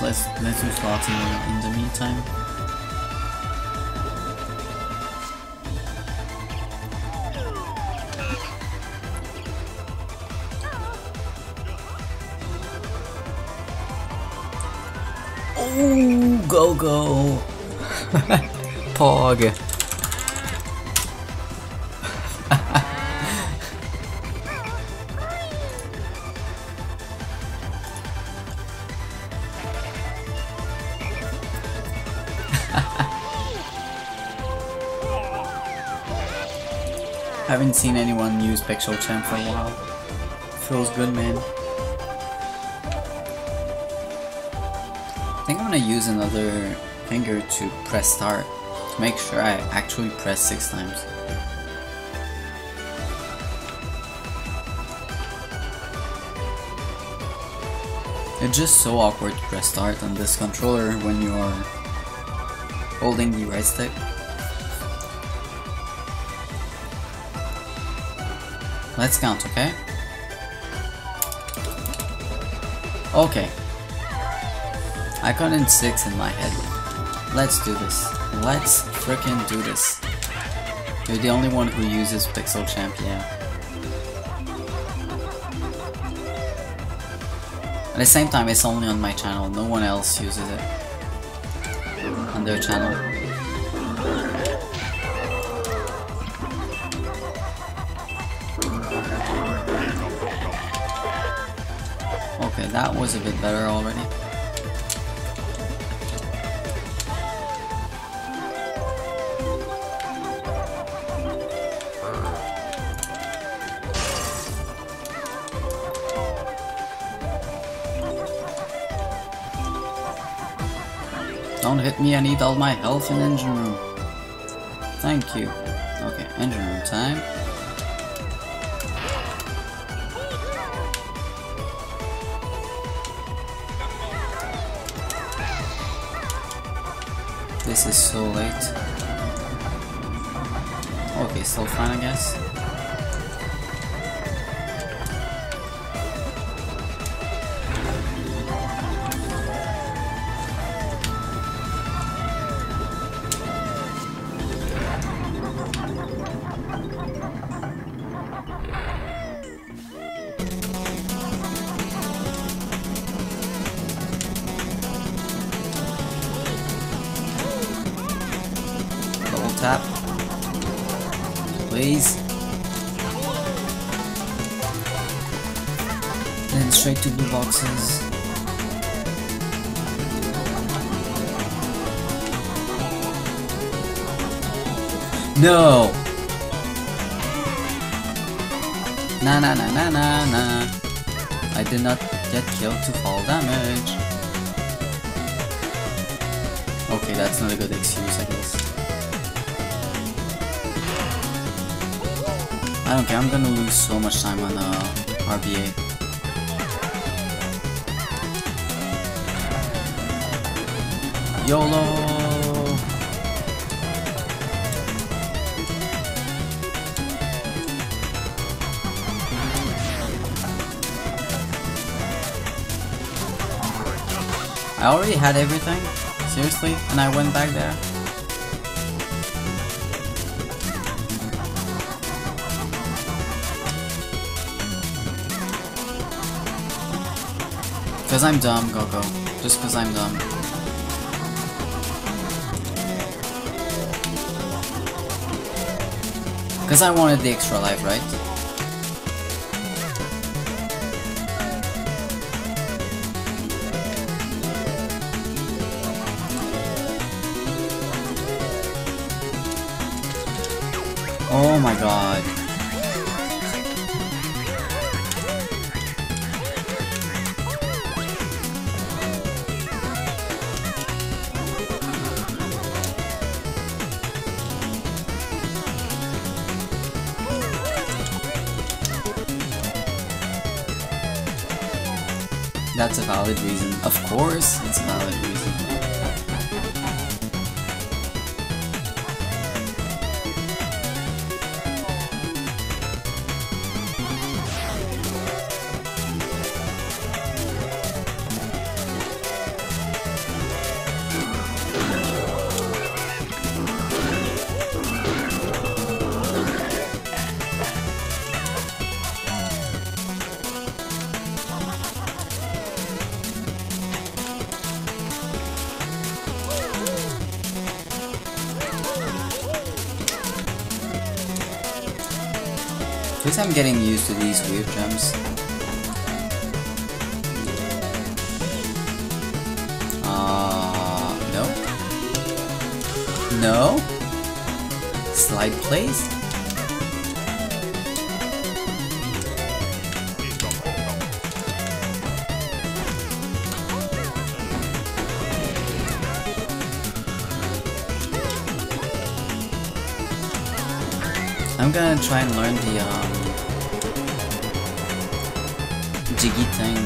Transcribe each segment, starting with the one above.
Let's let's do the, in the meantime. Oh, go go! Pog. Seen anyone use Pixel Champ for a while. Feels good, man. I think I'm gonna use another finger to press start to make sure I actually press six times. It's just so awkward to press start on this controller when you are holding the right stick. Let's count, okay? Okay. I counted 6 in my head. Let's do this. Let's freaking do this. You're the only one who uses Pixel Champ, yeah. At the same time, it's only on my channel. No one else uses it. On their channel. That was a bit better already. Don't hit me, I need all my health in engine room. Thank you. Okay, engine room time. Is so late. Okay, still fine I guess. Straight to blue boxes. No! Na na na na na na. I did not get killed to fall damage. Okay, that's not a good excuse, I guess. I don't care, I'm gonna lose so much time on uh, RBA. YOLO! I already had everything? Seriously? And I went back there? Cause I'm dumb, Goku. Just cause I'm dumb. Cause I wanted the extra life, right? Getting used to these weird gems. Uh, no? No? Slide place? I'm gonna try and learn the um, jiggy thing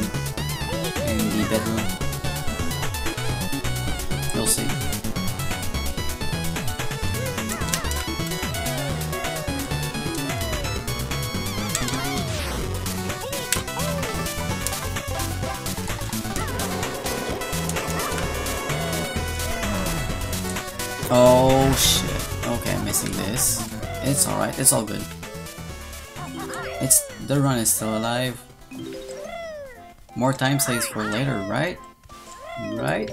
in the bedroom. You'll see. Oh shit. Okay, I'm missing this. It's alright, it's all good. It's the run is still alive. More time saves for later, right? Right?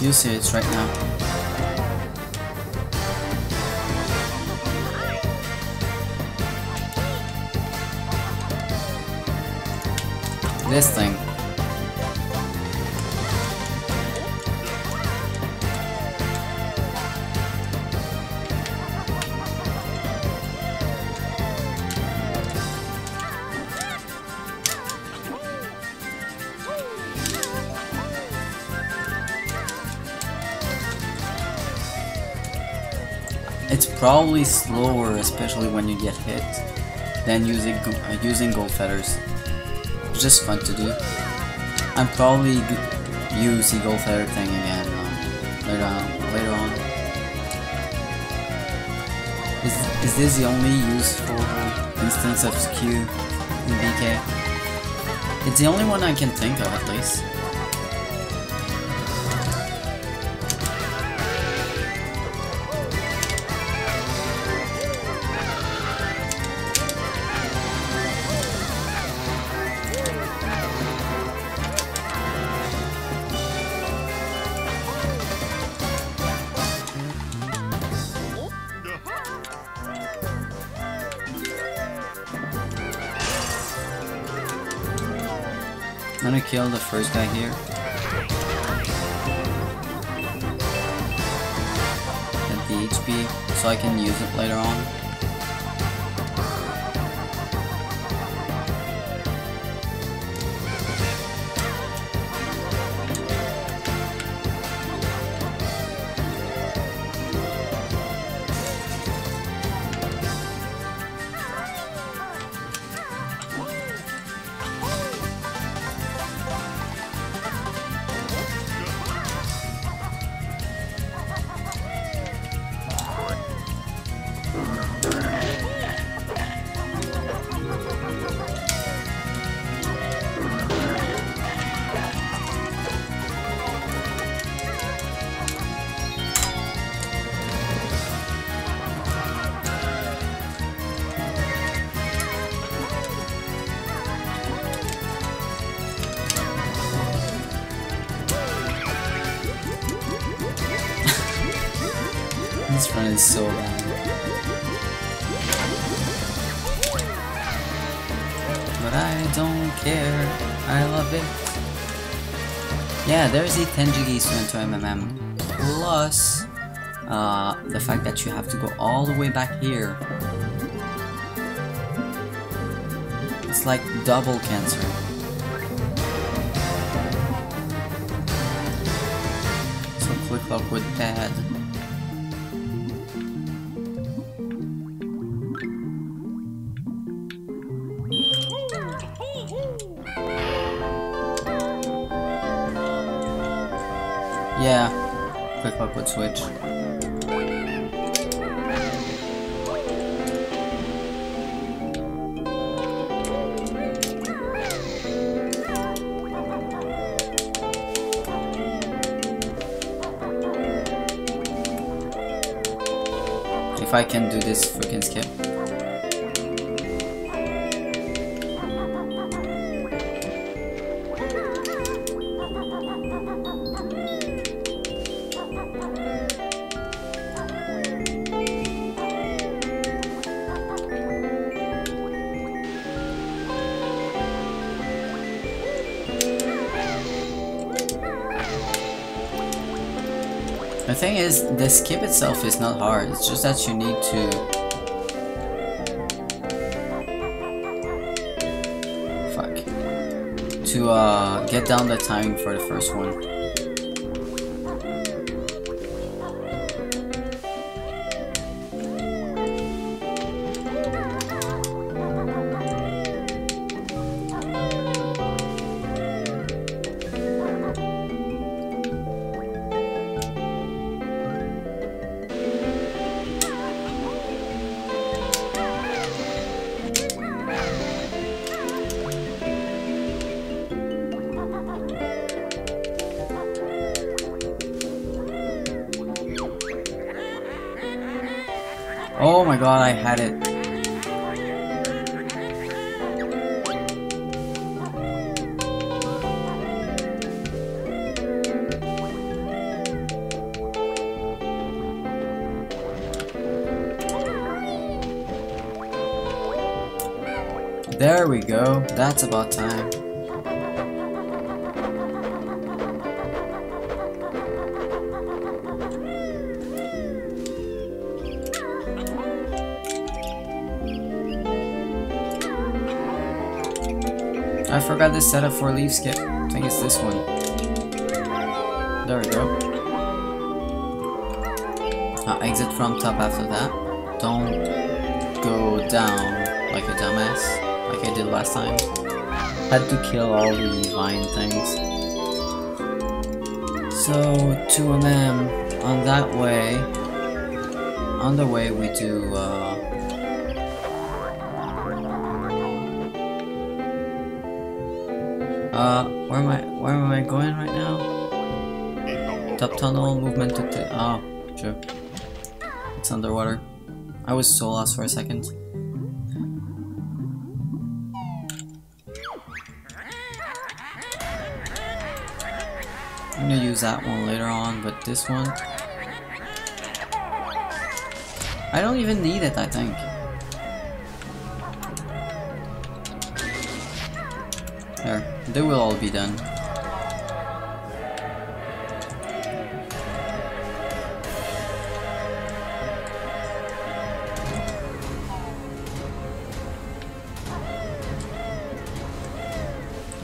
You see it's right now. This thing. Probably slower, especially when you get hit, than using uh, using gold feathers. It's just fun to do. I'm probably use the gold feather thing again um, later on. Later on. Is is this the only useful instance of Q in BK? It's the only one I can think of, at least. Kill the first guy here. The HP so I can use it later on. Don't care. I love it. Yeah, there's the 10 Jiggy to MMM. Plus, uh, the fact that you have to go all the way back here. It's like double cancer. So quick luck with bad. Switch. If I can do this freaking skip. Thing is, the skip itself is not hard, it's just that you need to... Fuck. To uh, get down the timing for the first one. That's about time. I forgot this setup for leaf skip. I think it's this one. There we go. Exit from top after that. Don't go down like a dumbass, like I did last time. Had to kill all the vine things. So, 2mm on that way. On the way we do, uh, Uh, where am I? Where am I going right now? Top tunnel movement to. Oh, true. It's underwater. I was so lost for a second. I'm gonna use that one later on, but this one. I don't even need it, I think. There, they will all be done.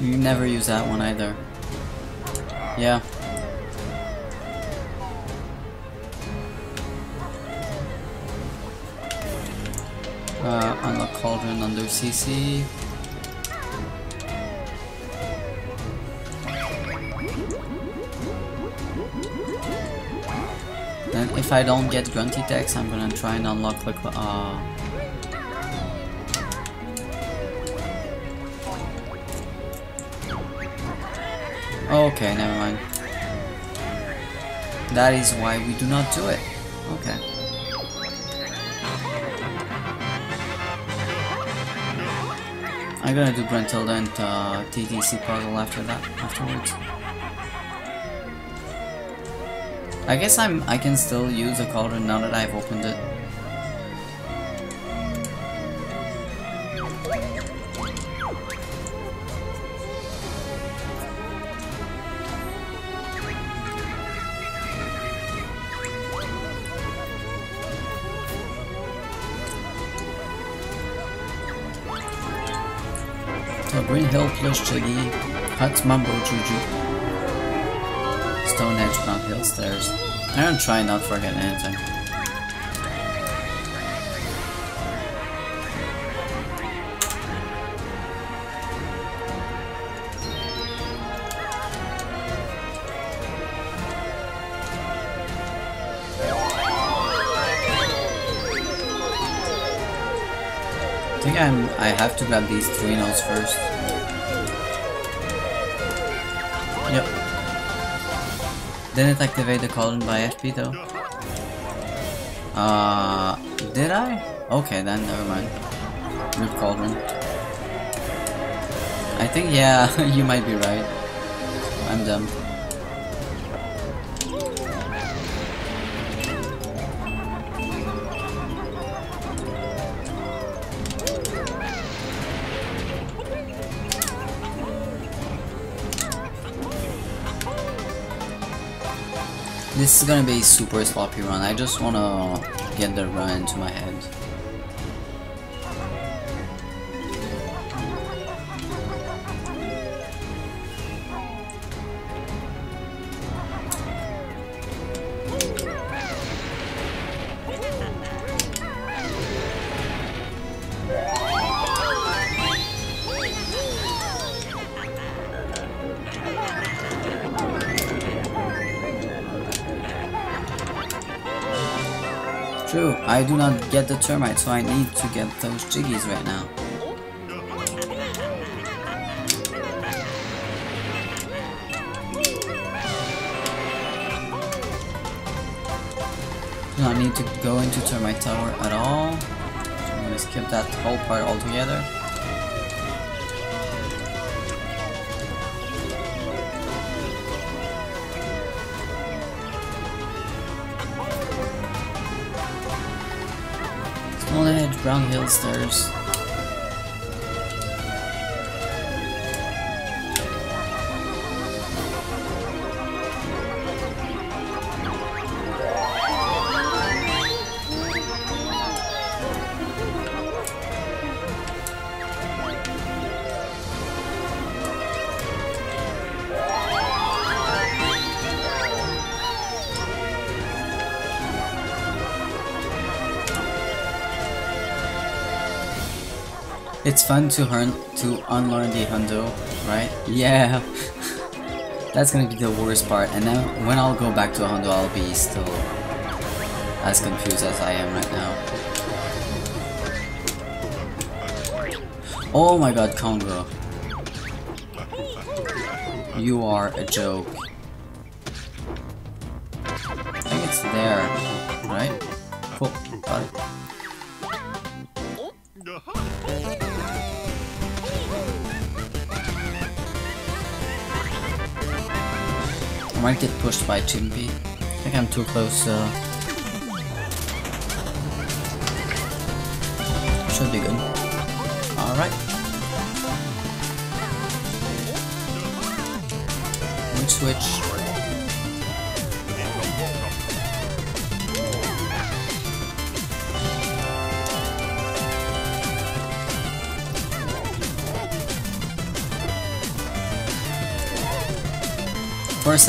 You never use that one either. Yeah. Uh, unlock cauldron under CC. And if I don't get Grunty Text, I'm gonna try and unlock like uh Okay, never mind. That is why we do not do it. Okay. I'm gonna do Gruntilda and uh, TTC puzzle after that, afterwards. I guess I'm I can still use a cauldron now that I've opened it. Plus Jiggy, Huts Mumbo Juju, Stonehenge Mount Hill Stairs. I'm gonna try not forget anything. I think I'm I have to grab these three notes first. Didn't activate the cauldron by FP though. Uh did I? Okay then never mind. Root cauldron. I think yeah, you might be right. I'm dumb. This is gonna be a super sloppy run. I just wanna get the run into my head. I do not get the termite, so I need to get those jiggies right now. Do not need to go into termite tower at all. So I'm gonna skip that whole part altogether. Brown Hill Stairs. It's fun to learn to unlearn the hundo, right? Yeah. That's gonna be the worst part. And then when I'll go back to a hundo, I'll be still as confused as I am right now. Oh my god, Conga. You are a joke. By Chimpy. I think I'm too close. Uh...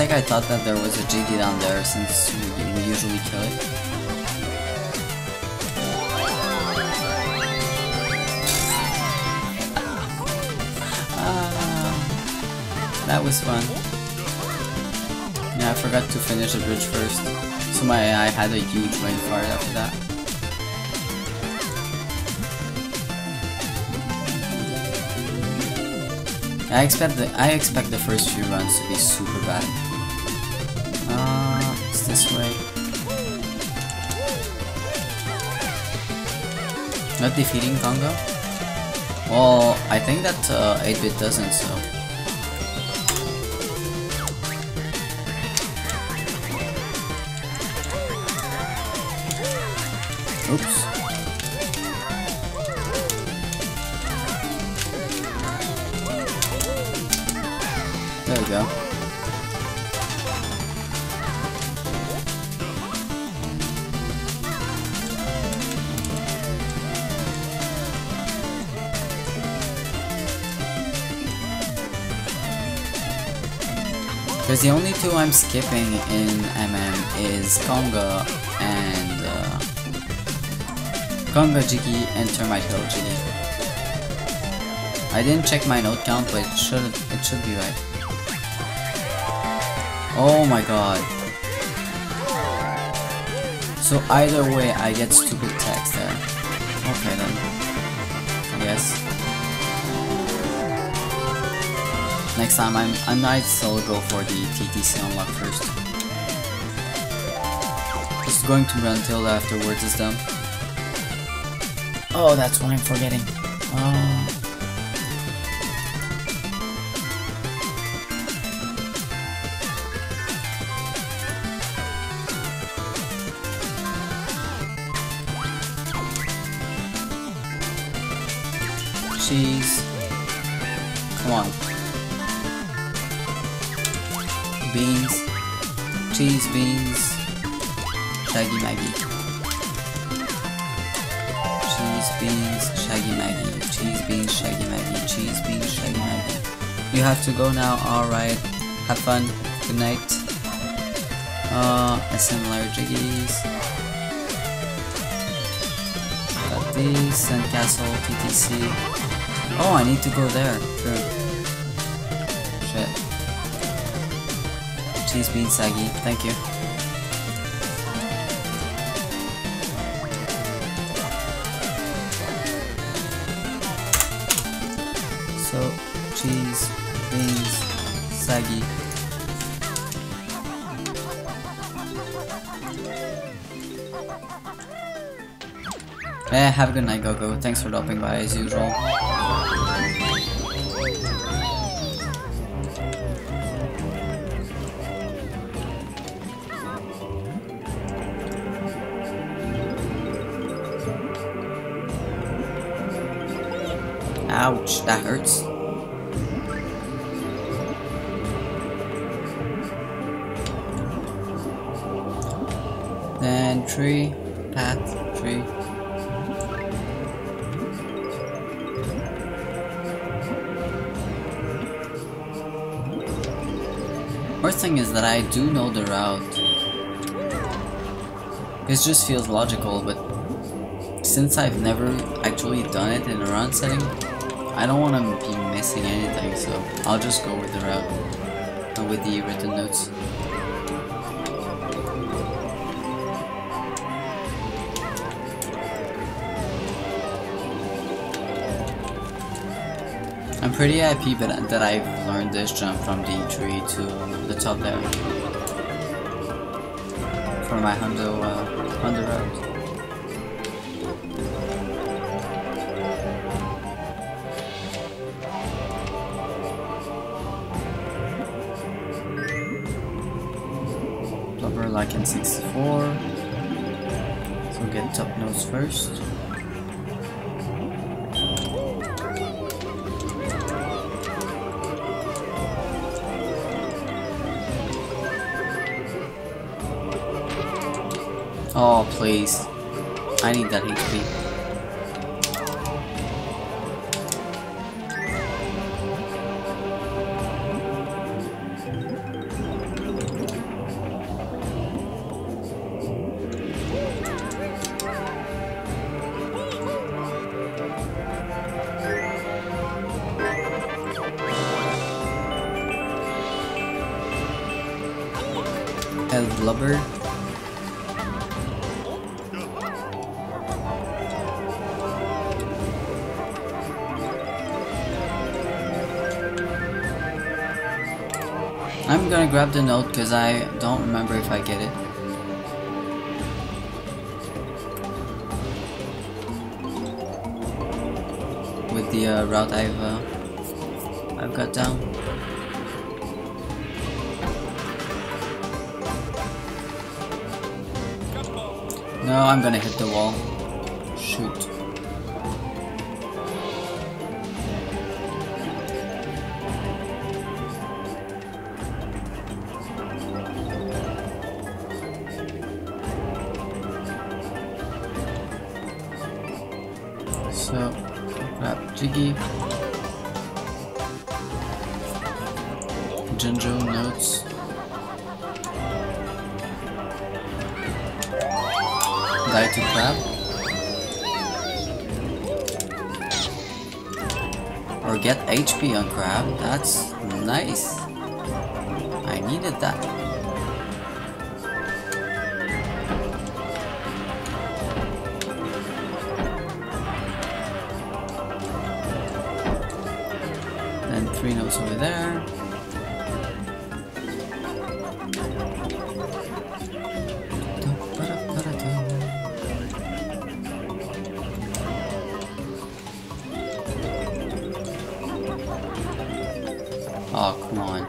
sec I thought that there was a Jiggy down there since we, usually kill it. Ah, that was fun. Yeah, I forgot to finish the bridge first. So my I had a huge rain fart after that. I expect the I expect the first few runs to be super bad. This way. Not defeating Conga? Well, I think that 8-bit uh, doesn't, so... Oops. The only two I'm skipping in MM is Conga and uh, Conga Jiggy and Termite Hill. I didn't check my note count, but it should it should be right. Oh my god. So either way, I get stupid text there. Time, I'm, I might still go for the TTC unlock first. Just going to run till afterwards is done. Oh, that's what I'm forgetting. Uh, have to go now. Alright. Have fun. Good night. Uh, SMLR Jiggies. Got these. Sandcastle, TTC. Oh, I need to go there. True. Shit. Cheese beans, Saggy. Thank you. Eh, have a good night, Gogo. Thanks for dropping by as usual. Ouch, that hurts. Then tree, path, tree. Worst thing is that I do know the route. It just feels logical, but since I've never actually done it in a run setting, I don't want to be missing anything, so I'll just go with the route, with the written notes. I'm pretty happy that, that I've learned this jump from the tree to the top there. For my Hundo, uh, road. Blubber like in 64. So get top notes first. Please. I need that HP. Grab the note because I don't remember if I get it. With the uh, route I've uh, I've got down. No, I'm gonna hit the wall. Shoot. Oh, come on.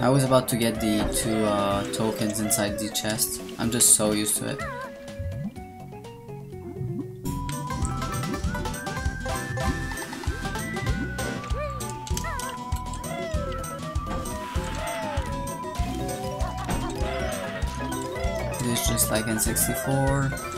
I was about to get the two uh, tokens inside the chest. I'm just so used to it. 64.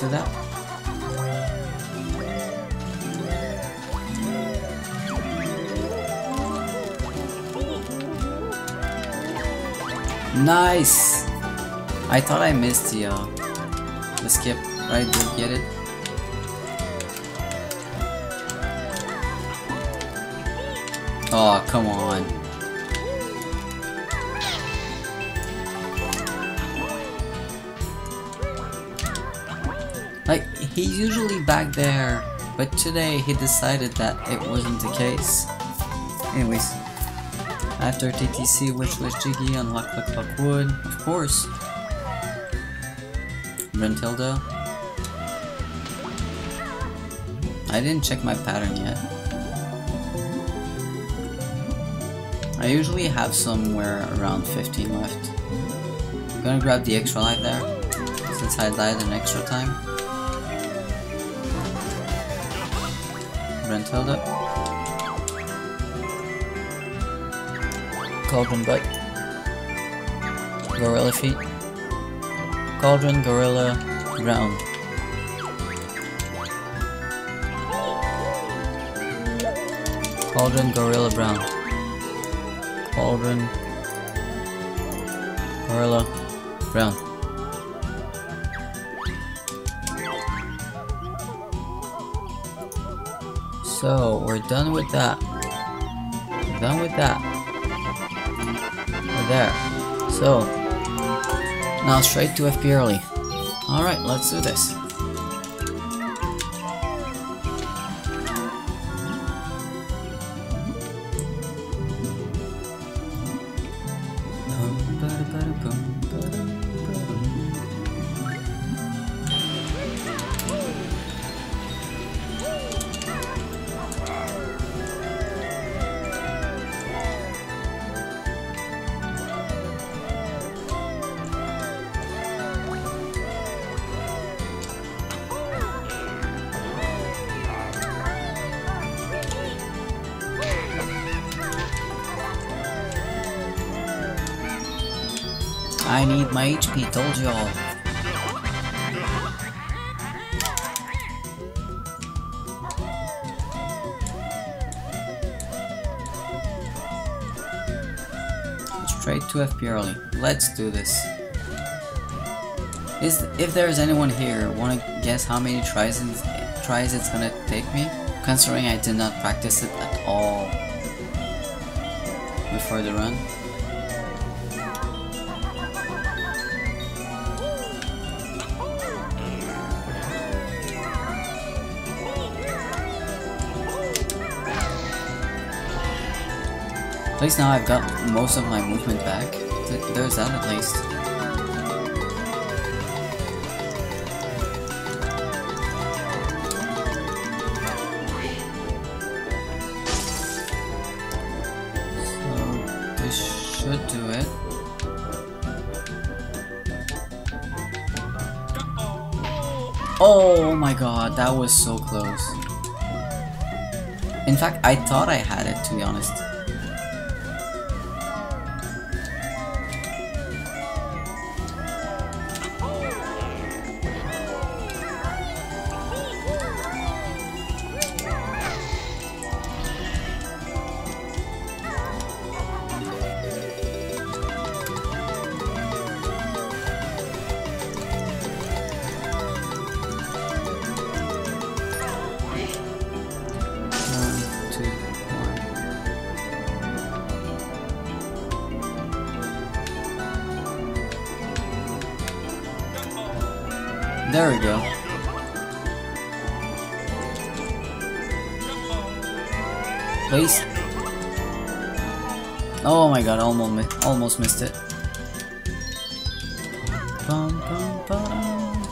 Be 100 after that. Nice! I thought I missed the, uh, the skip, but I did get it. Oh, come on. He's usually back there, but today he decided that it wasn't the case. Anyways, after TTC, which was Jiggy, unlock Click Clock Wood, of course. Gruntilda. I didn't check my pattern yet. I usually have somewhere around 15 left. I'm gonna grab the extra life there, since I died an extra time. Gruntilda. Cauldron Butt. Gorilla Feet. Cauldron, Gorilla, Ground. Cauldron, Gorilla, Brown. Cauldron, Gorilla, Brown. So, we're done with that. We're done with that. We're there. So, now straight to FP early. Alright, let's do this. Let's do this. Is if there's anyone here, wanna guess how many tries tries it's gonna take me? Considering I did not practice it at all before the run. At least now I've got most of my movement back. Th there's that at least. So this should do it. Oh my god, that was so close. In fact, I thought I had it to be honest. Almost missed it. Bum, bum, bum,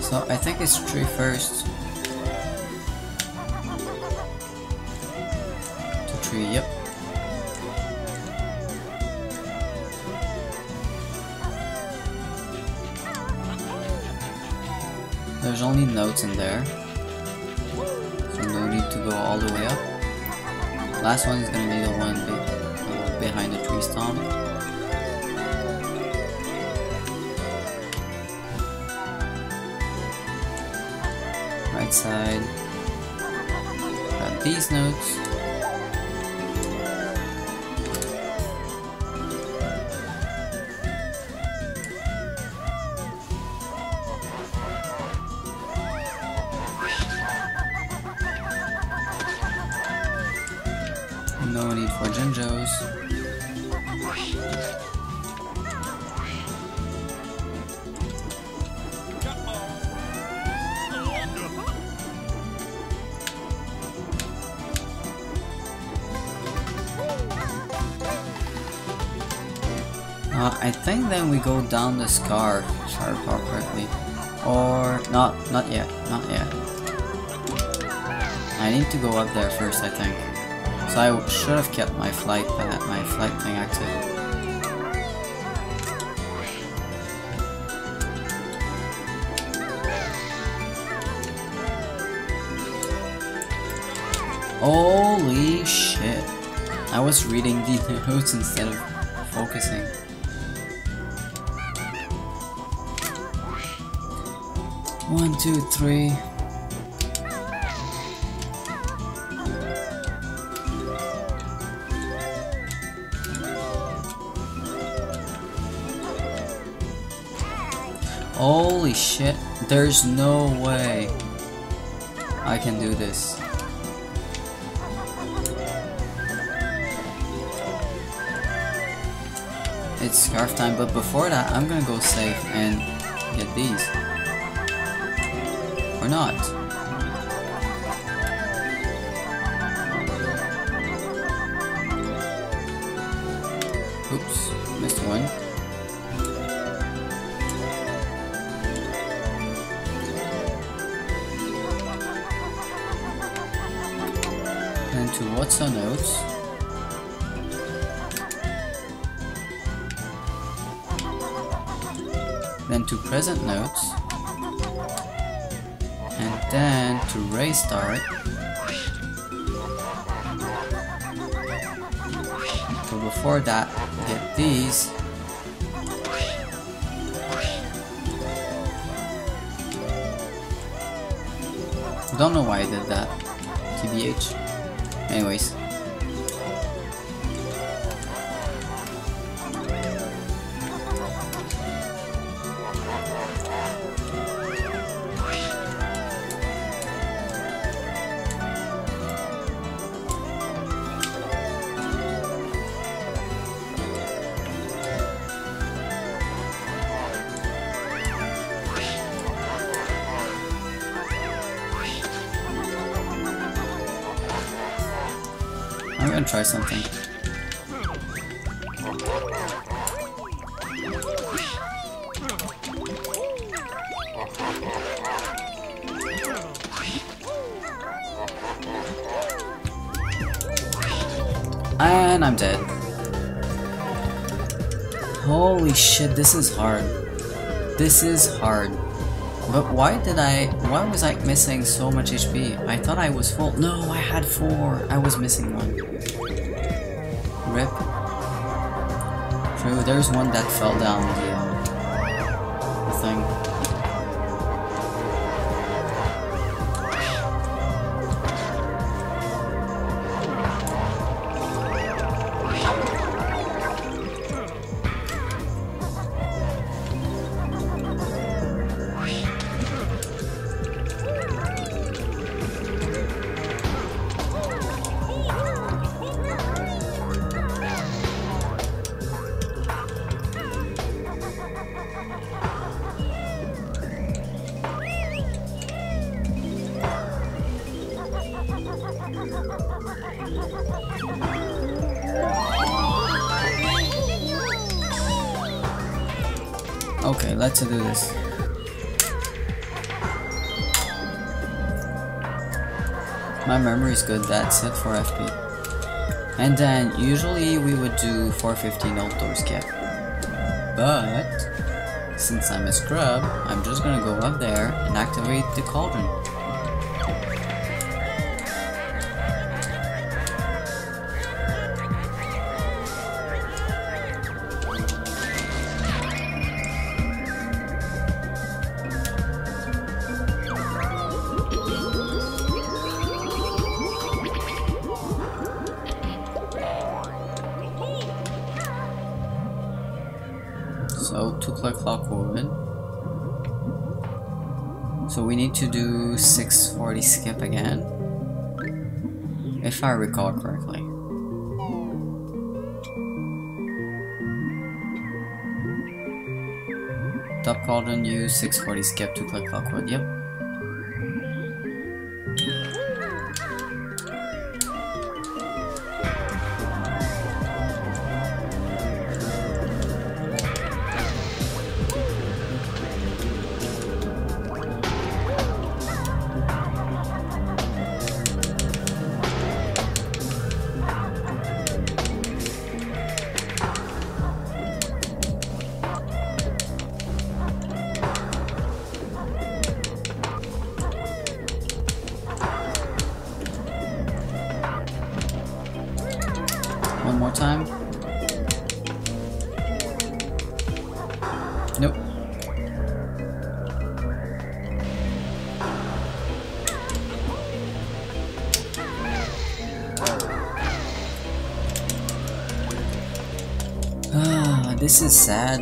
so I think it's tree first. Notes in there. So no need to go all the way up. Last one is gonna be the one be uh, behind the tree stomp. Right side. Grab these notes. Down the scar, if I recall correctly. Or, not, not yet, not yet. I need to go up there first, I think. So I should have kept my flight, my flight thing active. Holy shit. I was reading the notes instead of focusing. Two, three. Holy shit, there's no way I can do this. It's scarf time, but before that, I'm gonna go safe and get these. Not. Restart. But before that, get these. Don't know why I did that. TBH. Anyways. Something. And I'm dead. Holy shit, this is hard. This is hard. But why did I... Why was I missing so much HP? I thought I was full. No, I had four. I was missing one. There's one that fell down good, that's it for FP. And then, usually we would do 415 outdoors skip. But, since I'm a scrub, I'm just gonna go up there and activate the cauldron. Recall correctly. Top cauldron use 640 skip to Click Clock Wood, yep. This is sad.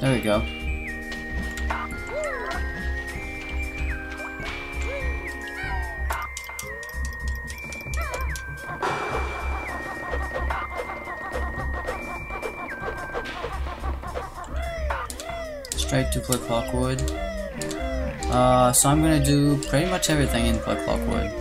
There we go. Straight to Click Clock Wood. Uh, so I'm gonna do pretty much everything in Click Clock Wood.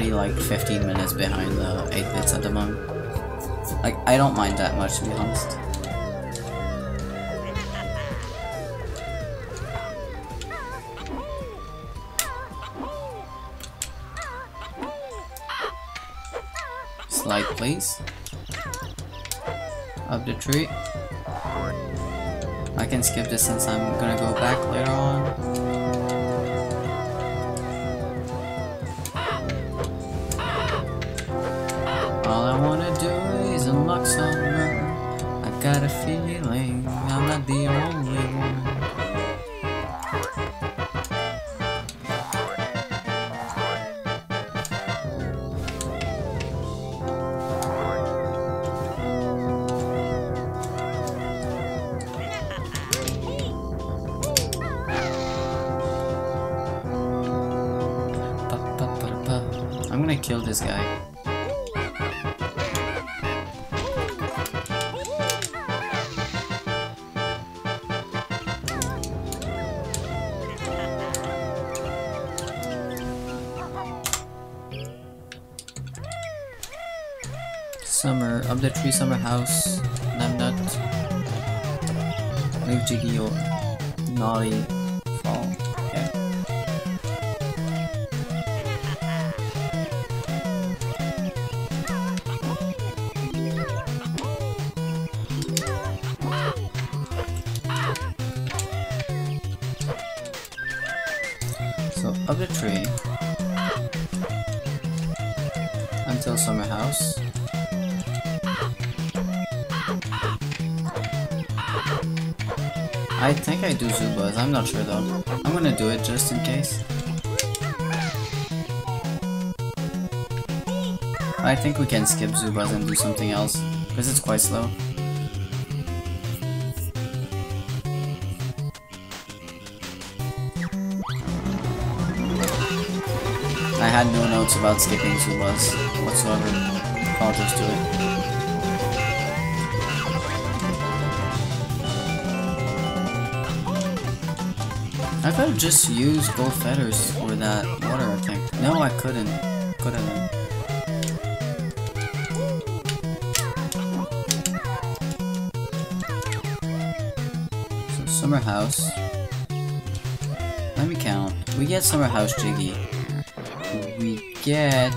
Already like 15 minutes behind the 8 bits at the moment. Like, I don't mind that much to be honest. Slide please. Up the tree. I can skip this since I'm gonna go back later on. Fall. do Zubbas, I'm not sure though. I'm gonna do it just in case. I think we can skip Zubbas and do something else, because it's quite slow. I had no notes about skipping Zubbas whatsoever. I'll just do it. I could have just used gold feathers for that water, I think. No, I couldn't. Could have. So, summer house. Let me count. We get summer house Jiggy. We get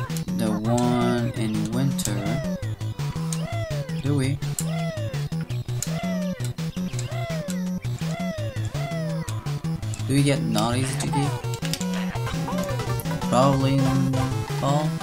get not easy to get? Probably in fall.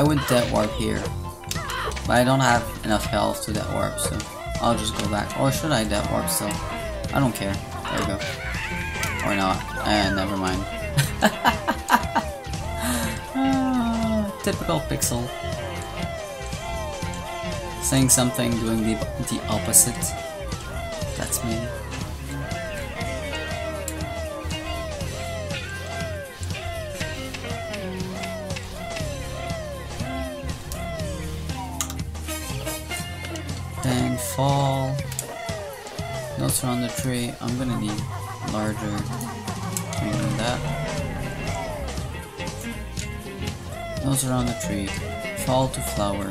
I would death warp here. But I don't have enough health to death warp, so I'll just go back. Or should I death warp still? I don't care. There we go. Or not. And never mind. Ah, typical pixel. Saying something, doing the, the opposite. 10, fall. Notes around the tree. I'm gonna need larger tree than that. Notes around the tree. Fall to flower.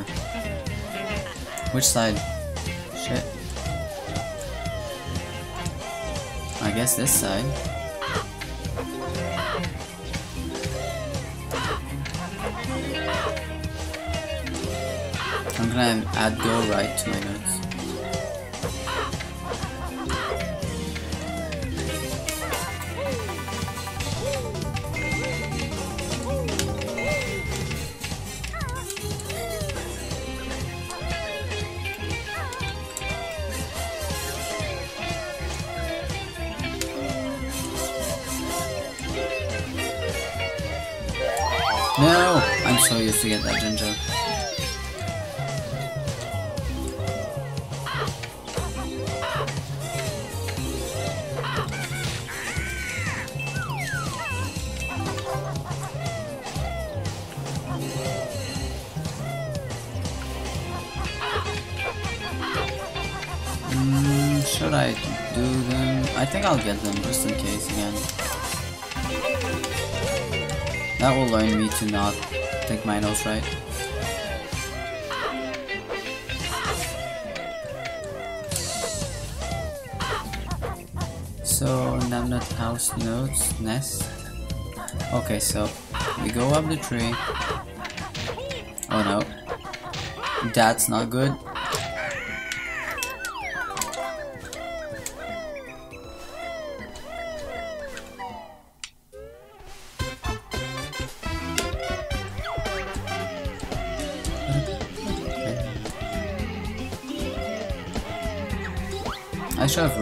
Which side? Shit. I guess this side. I'm gonna add go right to my nose. That ginger. Mm, should I do them? I think I'll get them just in case again. That will learn me to not take my nose right. So Nabnut house notes nest. Okay, so we go up the tree. Oh no. That's not good.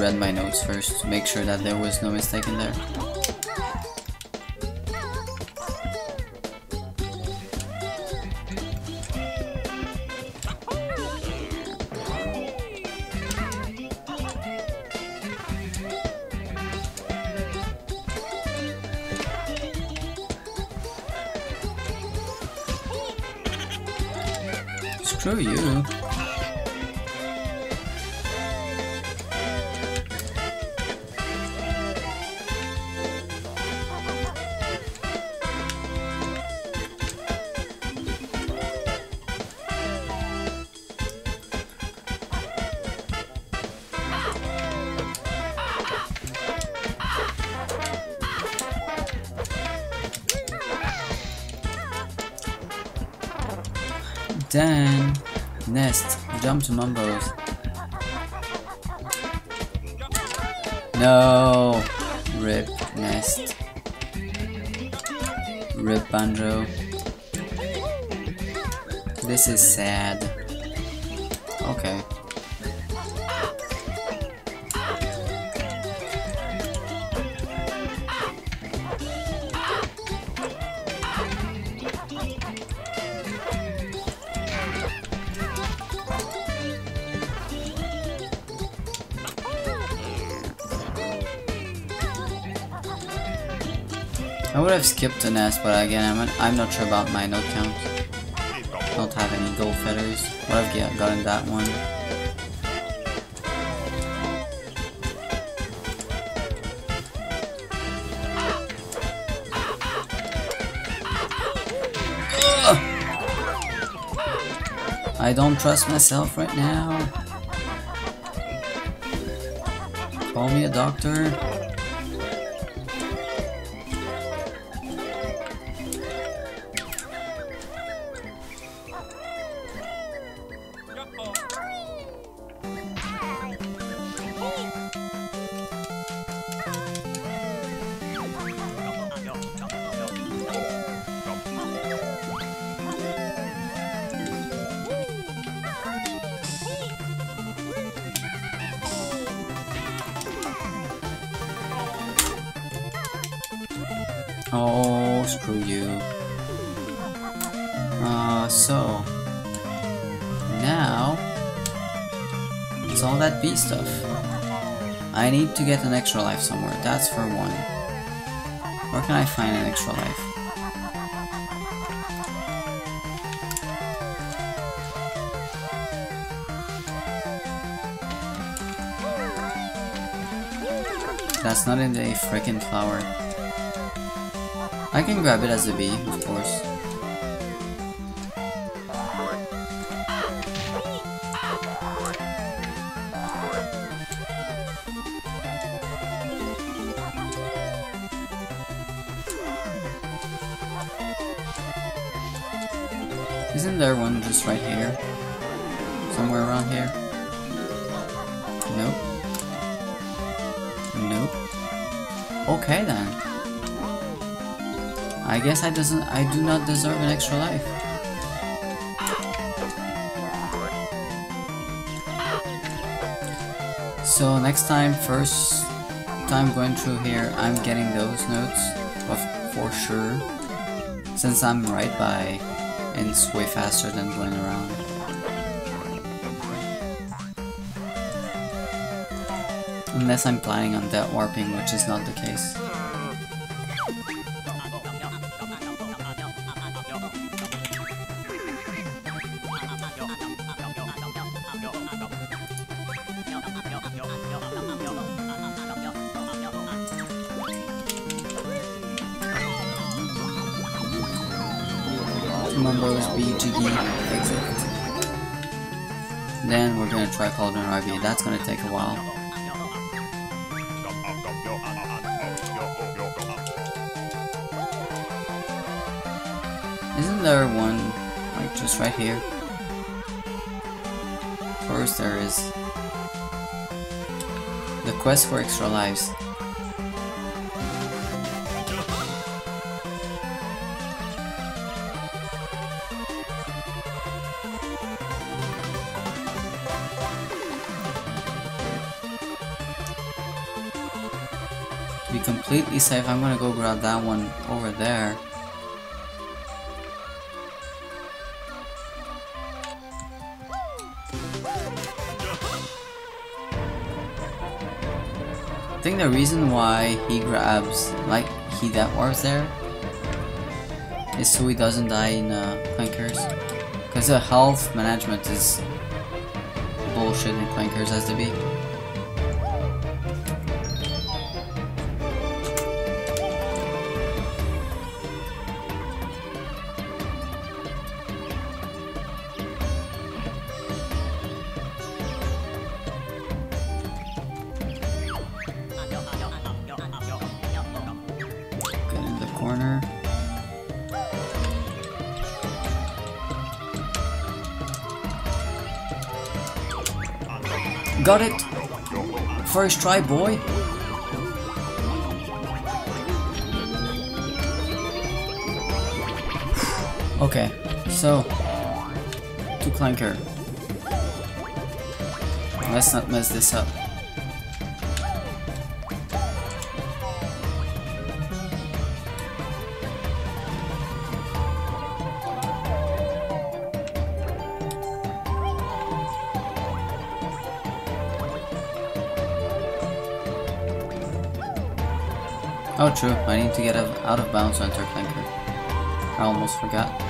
Read my notes first to make sure that there was no mistake in there. Rip Banjo. This is sad. Okay. Would have skipped the nest, but again, I'm, I'm not sure about my note count. Don't have any gold feathers. Would have gotten that one. I don't trust myself right now. Call me a doctor. Get an extra life somewhere, that's for one. Where can I find an extra life? That's not in the freaking flower. I can grab it as a bee, of course. I guess I doesn't I do not deserve an extra life. So next time, first time going through here, I'm getting those notes of for sure. Since I'm right by and it's way faster than going around. Unless I'm planning on that warping, which is not the case. Mumbo's BGS exit. Then we're gonna try Cauldron RB. That's gonna take a while. Isn't there one, like, just right here? Course there is. The quest for extra lives. Completely safe, I'm gonna go grab that one over there. I think the reason why he grabs, like, he that warps there is so he doesn't die in uh, clankers. Because the health management is bullshit in clankers has to be. Got it! First try, boy! Okay, so to Clanker. Let's not mess this up. True, I need to get out of bounds enter Clanker. I almost forgot.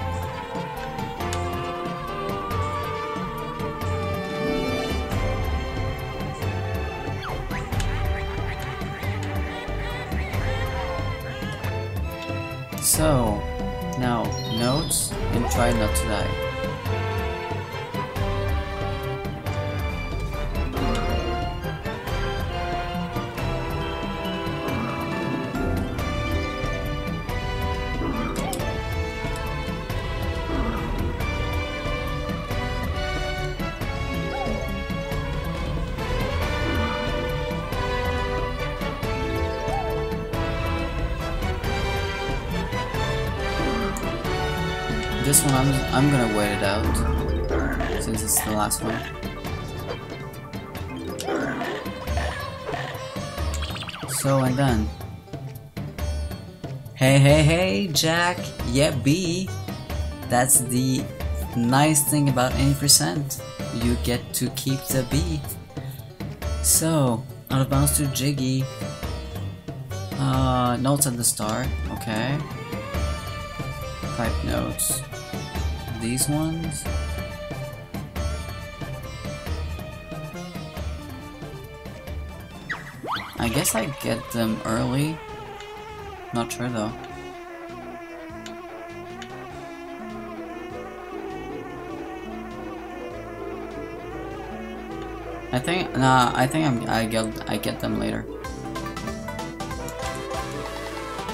Last one. So and then. Hey hey hey Jack. Yeah B. That's the nice thing about any percent. You get to keep the bee So out of bounds to Jiggy. Uh, notes at the start. Okay. Pipe notes. These ones. I guess I get them early. Not sure though. I think nah. I think I'm. I get. I get them later.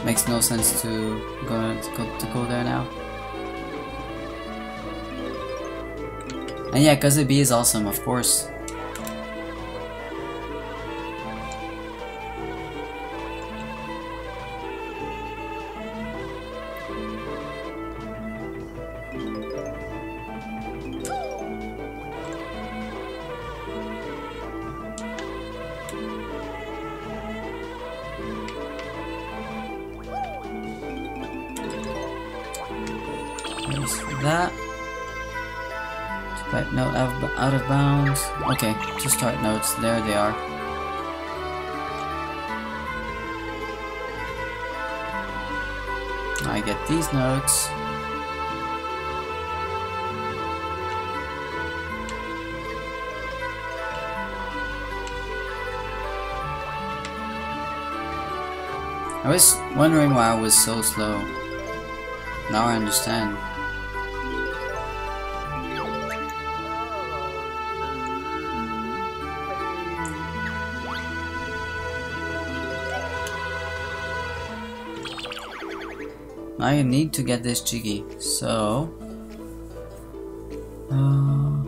Makes no sense to go to go, to go there now. And yeah, because the bee is awesome, of course. To start notes. There they are. I get these notes. I was wondering why I was so slow. Now I understand. I need to get this Jiggy, so... Uh,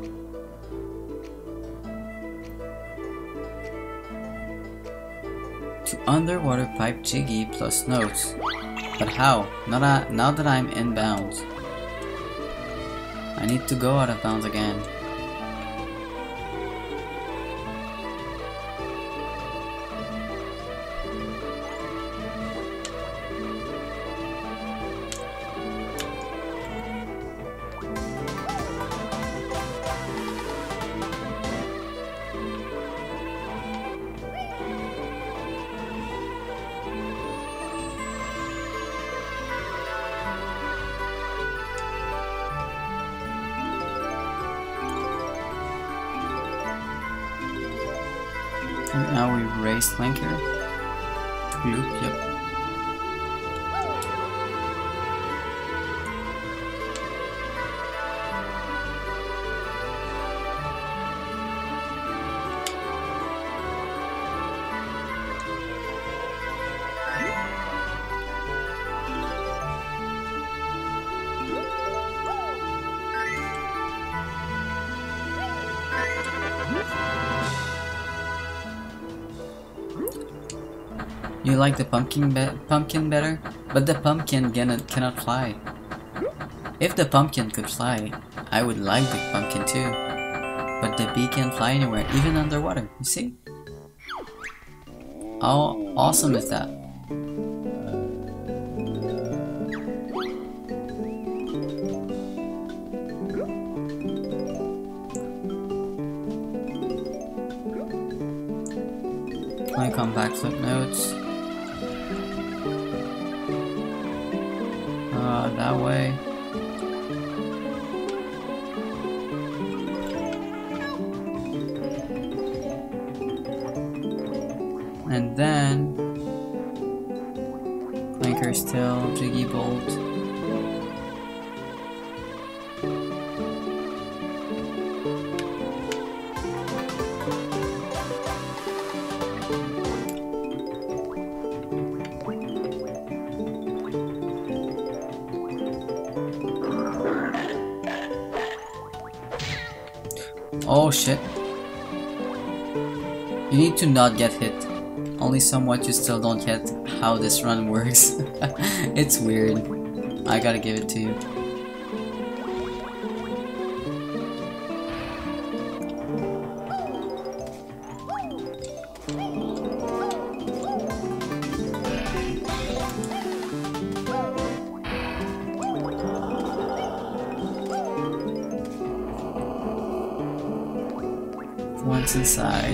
to underwater pipe Jiggy plus notes. But how? Not a, now that I'm in bounds. I need to go out of bounds again. You like the pumpkin be pumpkin better? But the pumpkin cannot, cannot fly. If the pumpkin could fly, I would like the pumpkin too. But the bee can't fly anywhere, even underwater, you see? How awesome is that? Not get hit. Only somewhat you still don't get how this run works. it's weird. I gotta give it to you. Inside.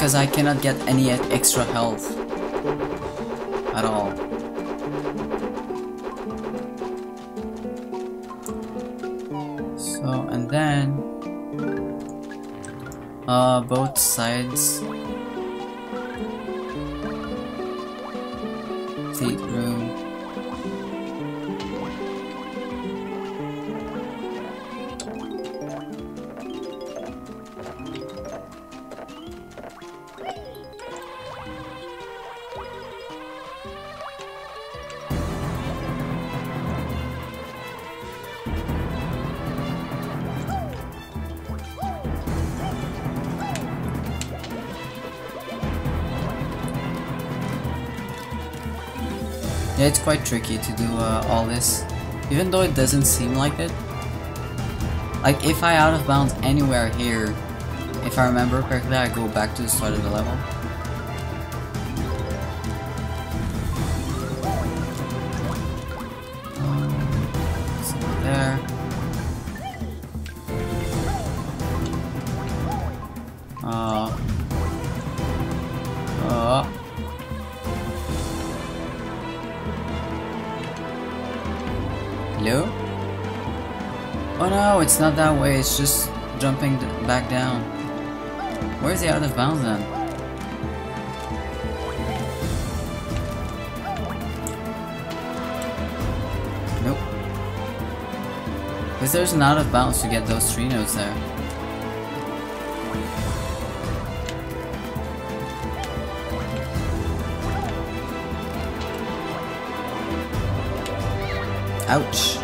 Because I cannot get any extra health. Yeah, it's quite tricky to do uh, all this, even though it doesn't seem like it. Like, if I out of bounds anywhere here, if I remember correctly, I go back to the start of the level. It's not that way, it's just jumping back down. Where's the out of bounds then? Nope. Because there's an out of bounds to get those three notes there. Ouch.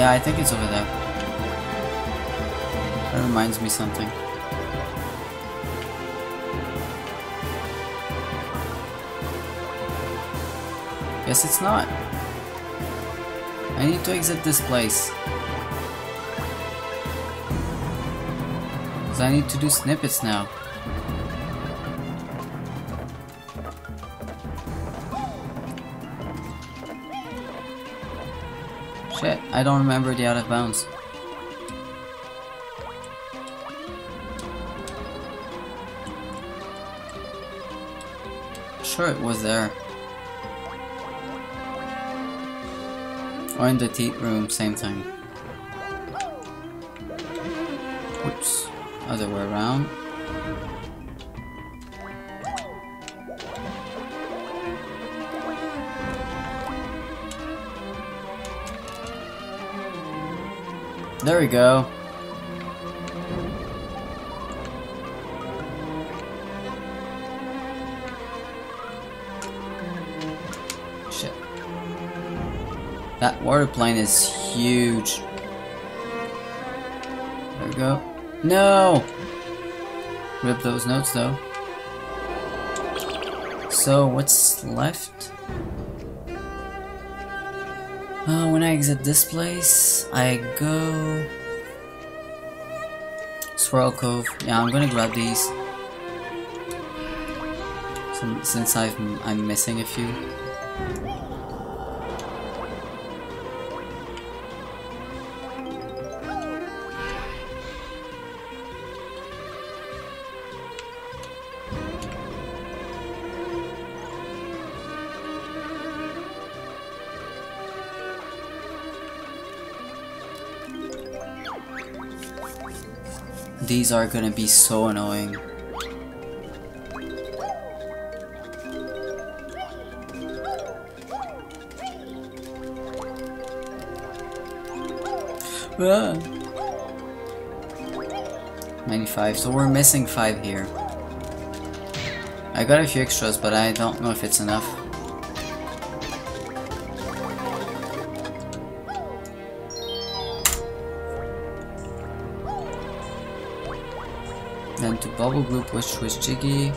Yeah, I think it's over there. That reminds me something. Guess it's not. I need to exit this place. Cause I need to do snippets now. I don't remember the out of bounds. Sure, it was there. Or in the teat room, same thing. Oops. Other way around. We go. Shit. That water plane is huge. There we go. No! Rip those notes though. So what's left? Uh, when I exit this place, I go... Swirl Cove. Yeah, I'm gonna grab these. Since, I've, I'm missing a few. These are gonna be so annoying. Ah. 95, so we're missing 5 here. I got a few extras, but I don't know if it's enough. Then to Bubblegloop, which was Jiggy.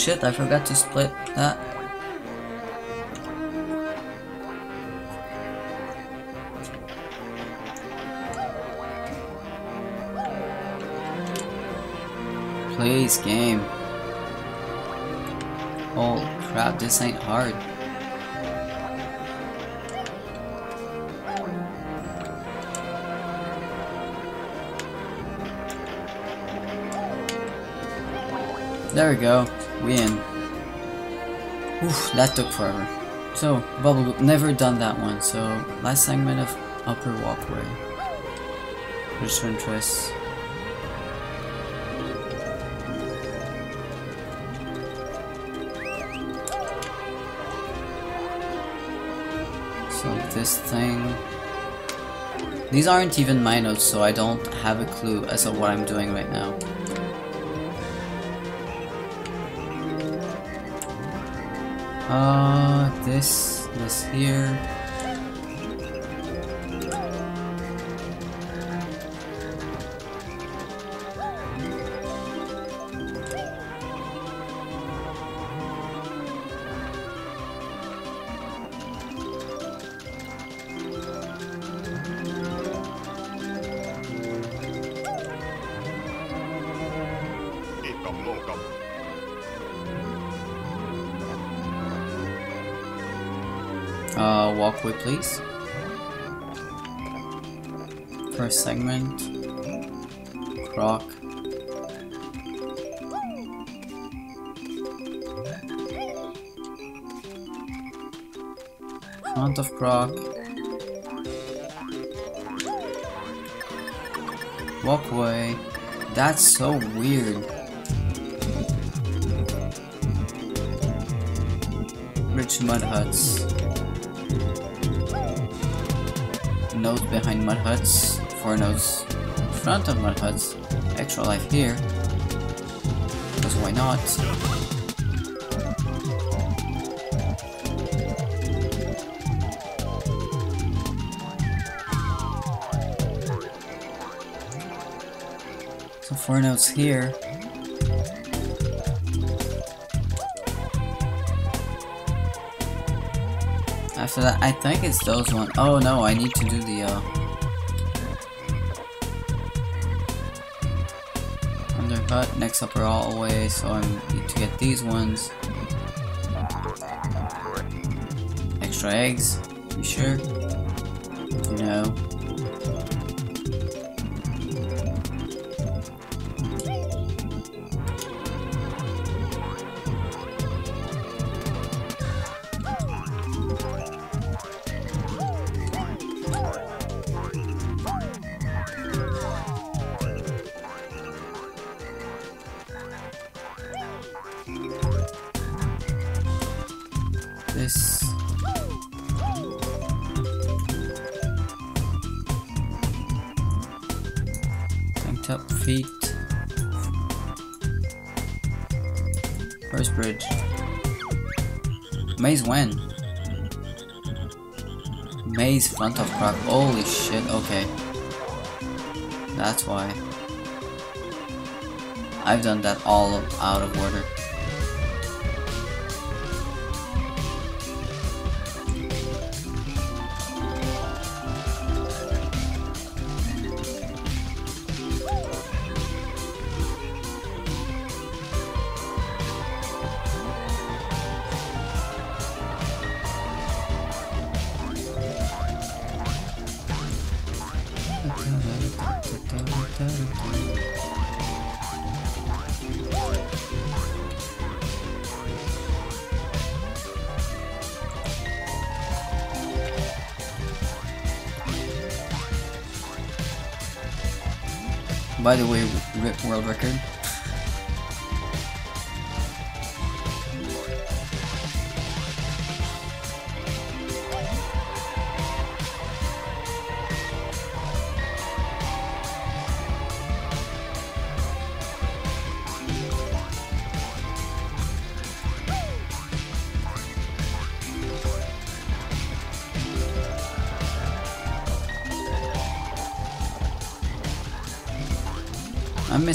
Shit, I forgot to split that. Please, game. Oh crap, this ain't hard. There we go. We in. Oof, that took forever. So, Bubblegloop, never done that one, so last segment of Upper Walkway. Register interest. So this thing... These aren't even my notes, so I don't have a clue as to what I'm doing right now. Uh, this, this here. quickly, please. First segment. Croc. Front of Croc. Walkway. That's so weird. Rich mud huts. Nodes behind mud huts. Four nodes in front of mud huts. Extra life here. Because why not? So four notes here. After that, I think it's those one. Oh no, I need to do the uh, undercut next upper all the way. So I need to get these ones. Extra eggs. You sure? No. Front of crop. Holy shit, okay. That's why. I've done that all out of order. By the way, rip world record.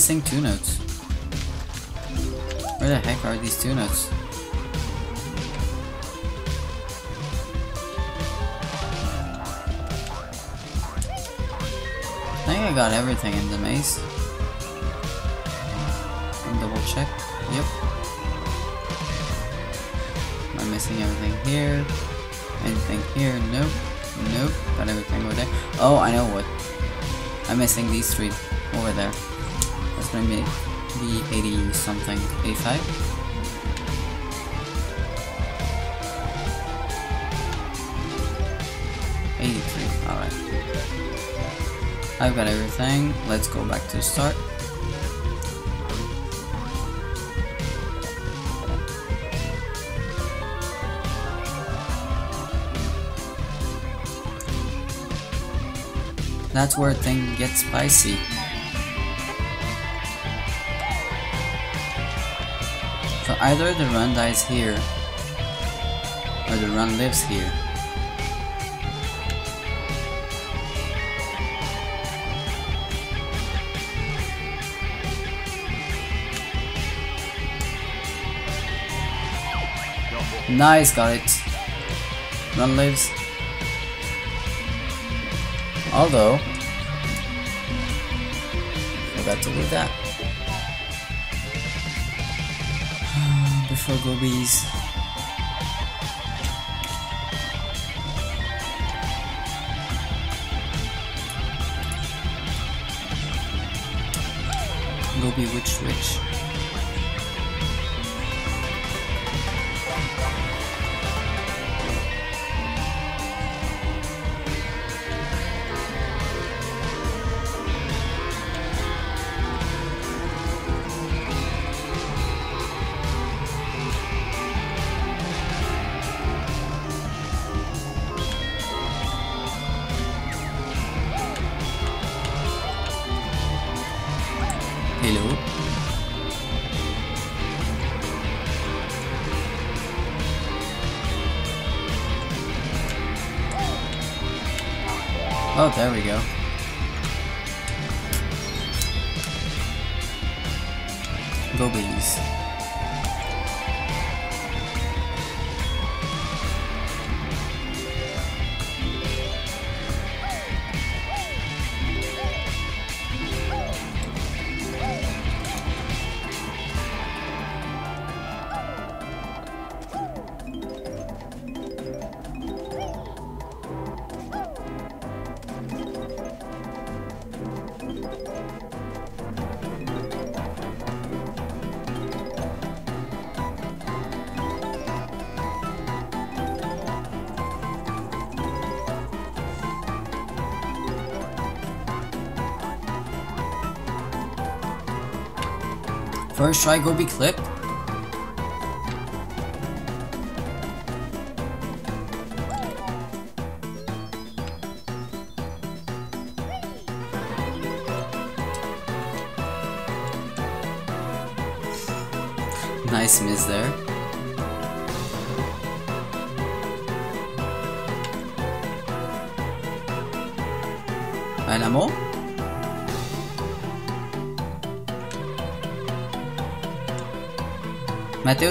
Missing two notes. Where the heck are these two notes? I think I got everything in the maze. And double check. Yep. Am I missing everything here? Anything here? Nope. Nope. Got everything over there. Oh, I know what. I'm missing these three over there. That's gonna be, be 80 something. 85? Eighty-three. Alright. I've got everything. Let's go back to start. That's where things get spicy. Either the run dies here, or the run lives here. Nice, got it. Run lives. Although, forgot to do that. Before Gobi's. Gobi Witch Hello. Oh, there we go. Go bees. First try go be clipped.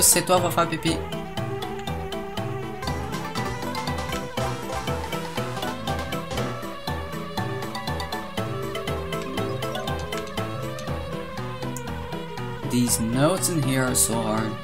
C'est toi, va faire pipi. These notes in here are so hard.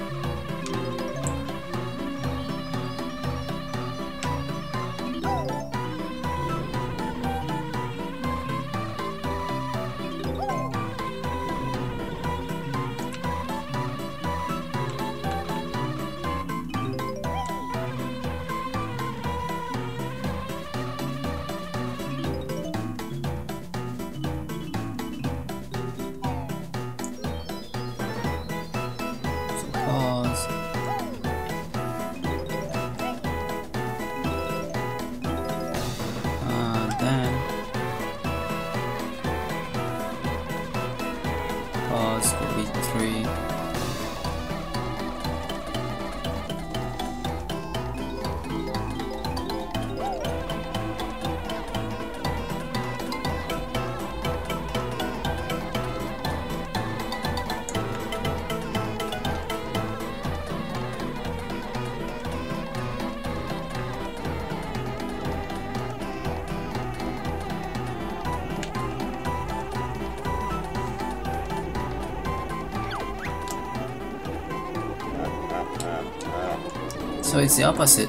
It's the opposite.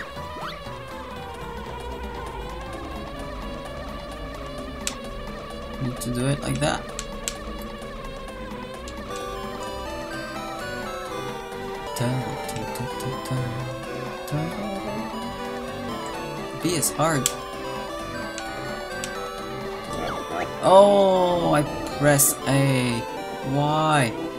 Need to do it like that. B is hard. Oh, I press A. Why?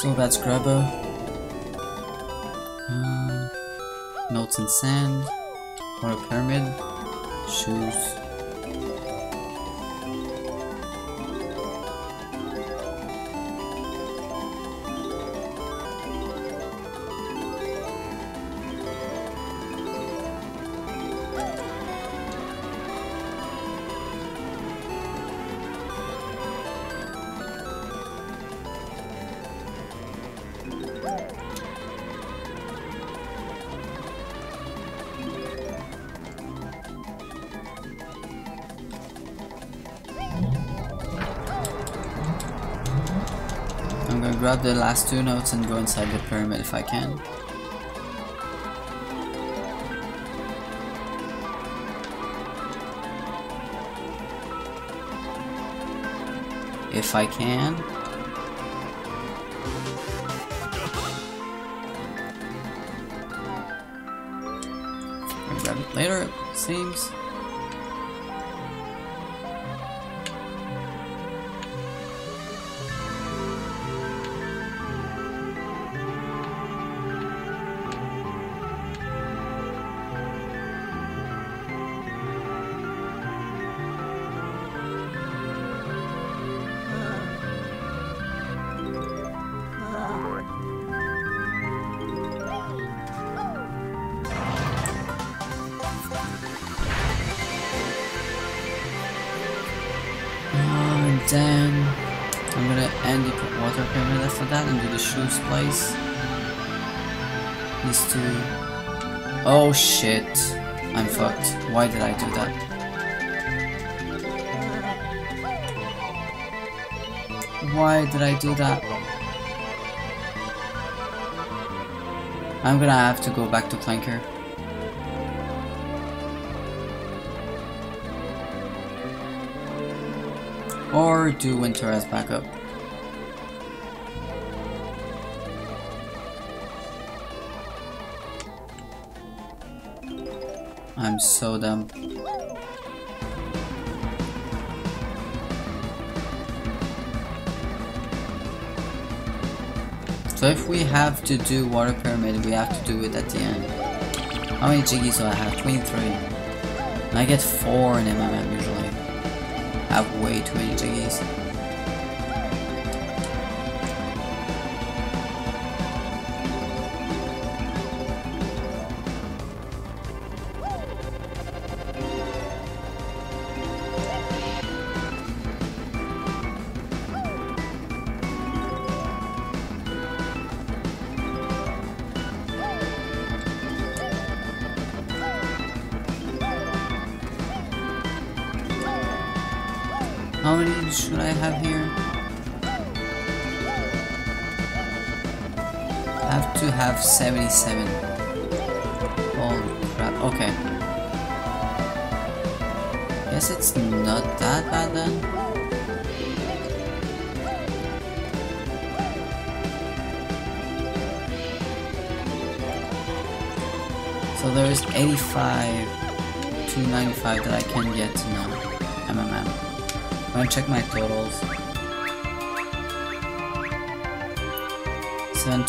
So that's Grabba. Uh, notes in sand. Or a pyramid. Shoes. The last two notes and go inside the pyramid if I can. If I can. I'll grab it later, it seems. Shit. I'm fucked. Why did I do that? Why did I do that? I'm gonna have to go back to Clanker. Or do Winter as backup. So dumb. So if we have to do water pyramid, we have to do it at the end. How many jiggies do I have? 23. And I get 4 in MMM usually. I have way too many jiggies.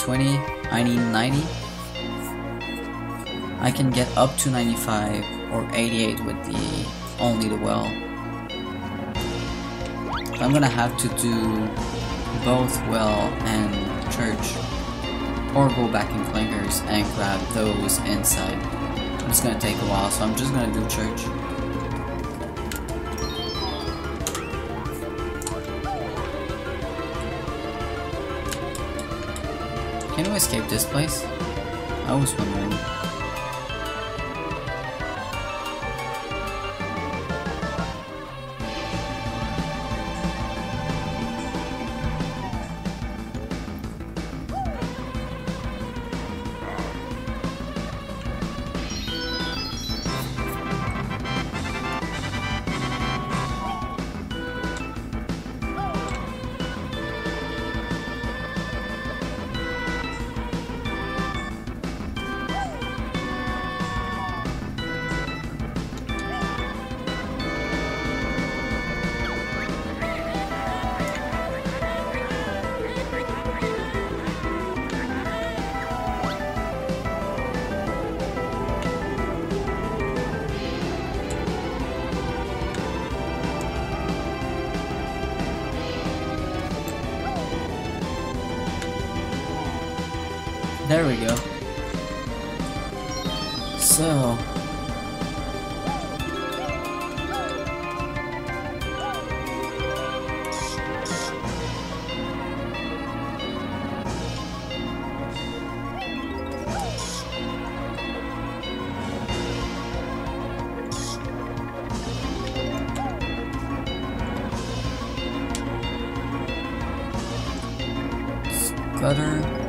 720, I need 90. I can get up to 95 or 88 with the only the well. I'm gonna have to do both well and church. Or go back in clankers and grab those inside. It's gonna take a while, so I'm just gonna do church. You escape this place? I was wondering. Gutter.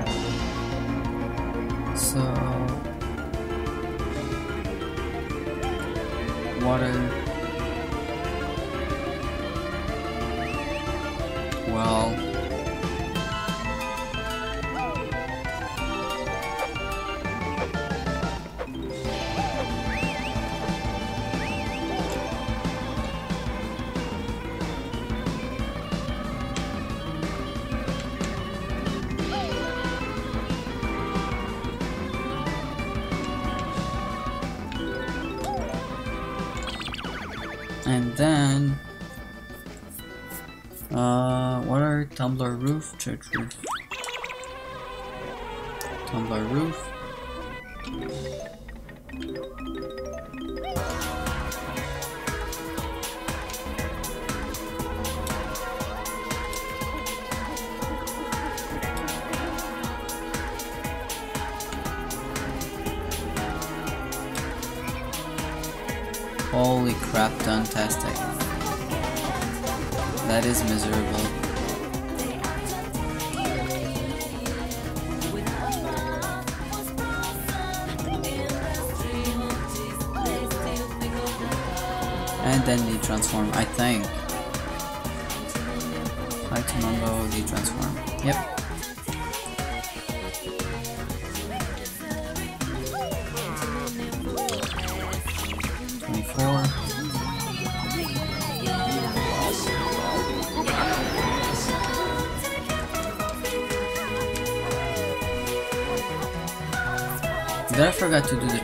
Roof, roof, Tumblar roof.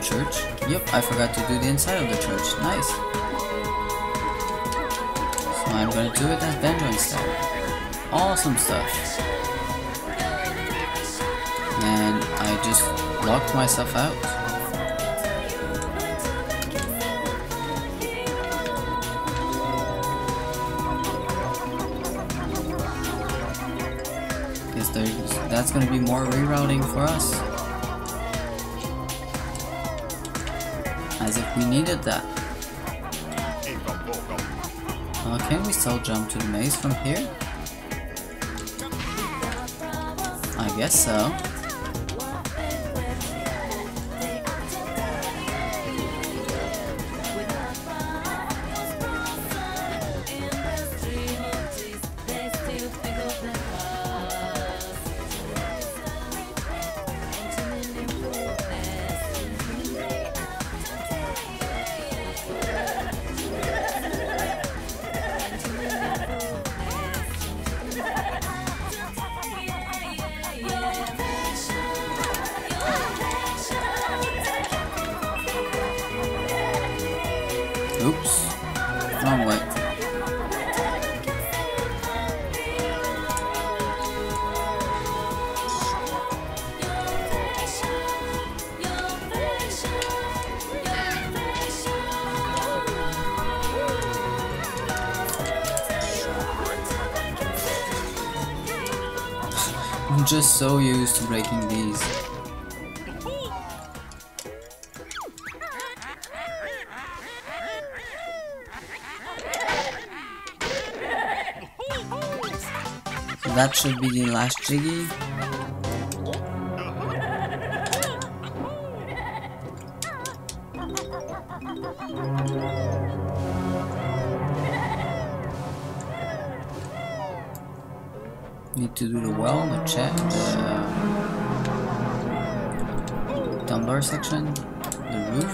Church? Yep, I forgot to do the inside of the church. Nice. So I'm gonna do it as Banjo style. Awesome stuff. And I just locked myself out. Because there's that's gonna be more rerouting for us. We needed that. Uh, can we still jump to the maze from here? I guess so. Oops. Wrong way. I'm just so used to breaking these. That should be the last Jiggy. Need to do the well, the check, the uh, Tumblar section, the roof.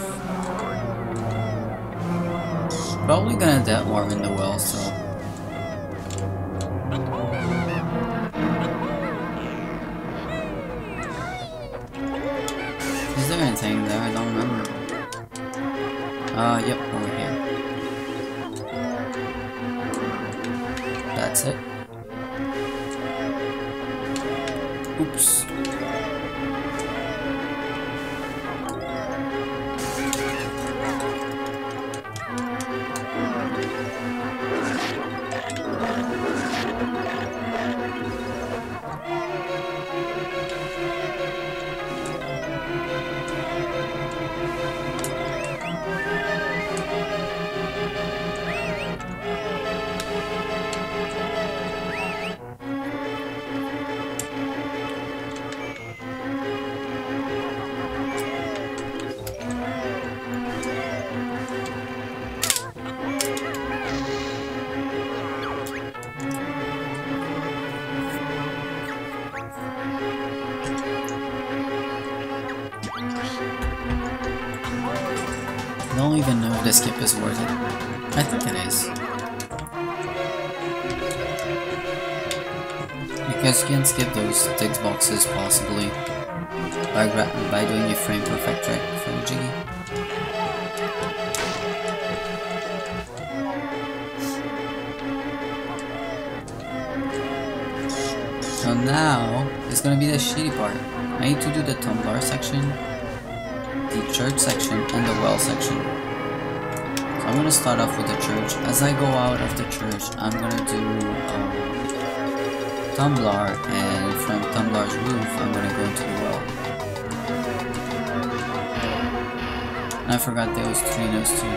Probably gonna dead warm in the well, so start off with the church. As I go out of the church, I'm gonna do um, Tumblar, and from Tumblar's roof, I'm gonna go into the well. And I forgot there was Trinos too.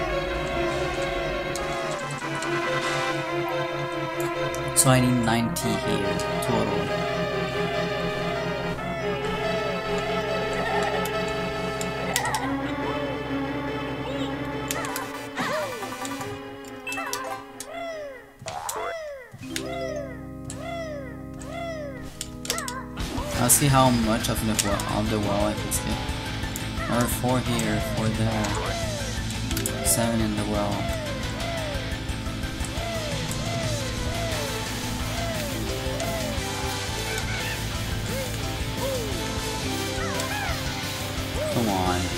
So I need 90 here total. See how much of the well, of the well I can see. Are four here, four there, seven in the well. Come on.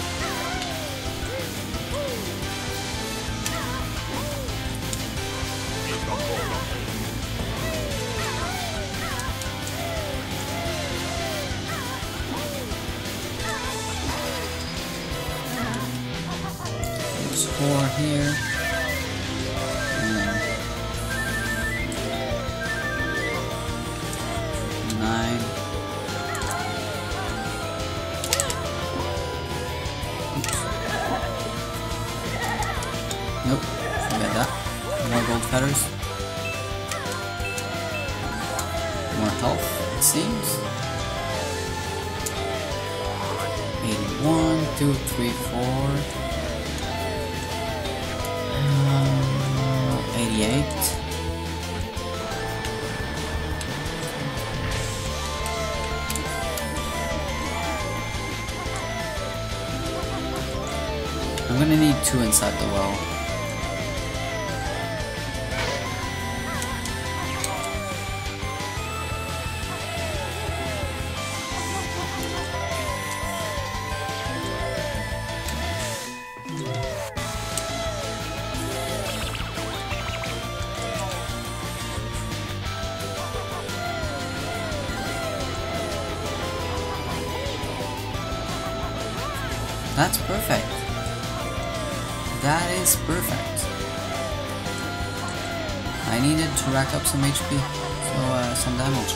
Up some HP, so uh, some damage.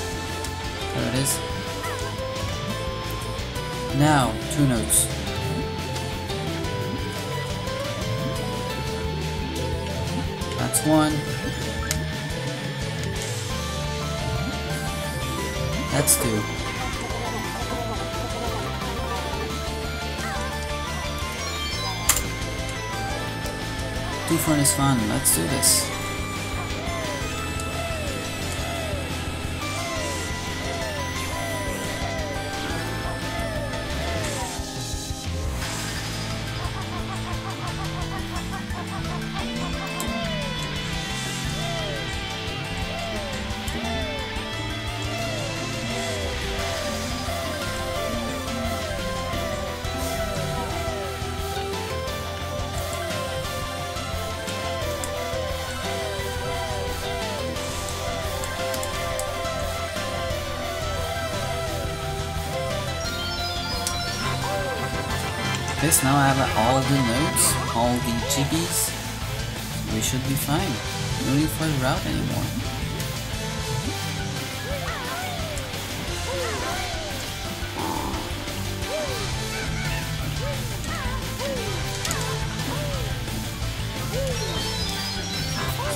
There it is. Now, two notes. That's one. That's two. Two furnace fun, let's do this. This now I have all the notes, all the jiggies. We should be fine. No need for the route anymore.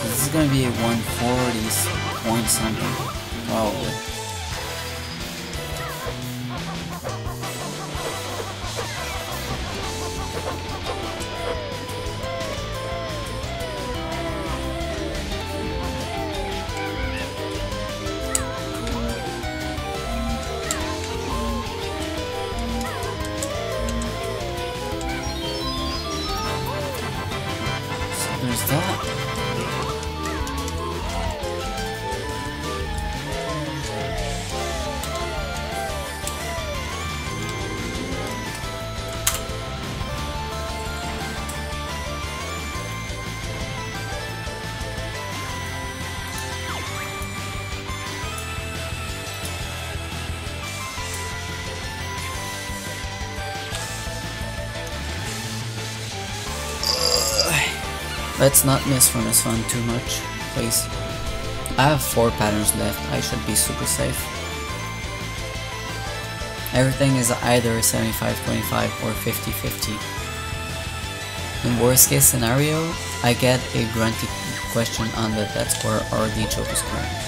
This is gonna be a 140 point something, probably. Let's not miss Furnace Fun too much, please. I have 4 patterns left, I should be super safe. Everything is either 75-25 or 50-50. In worst case scenario, I get a grunty question on the death score or the choke score.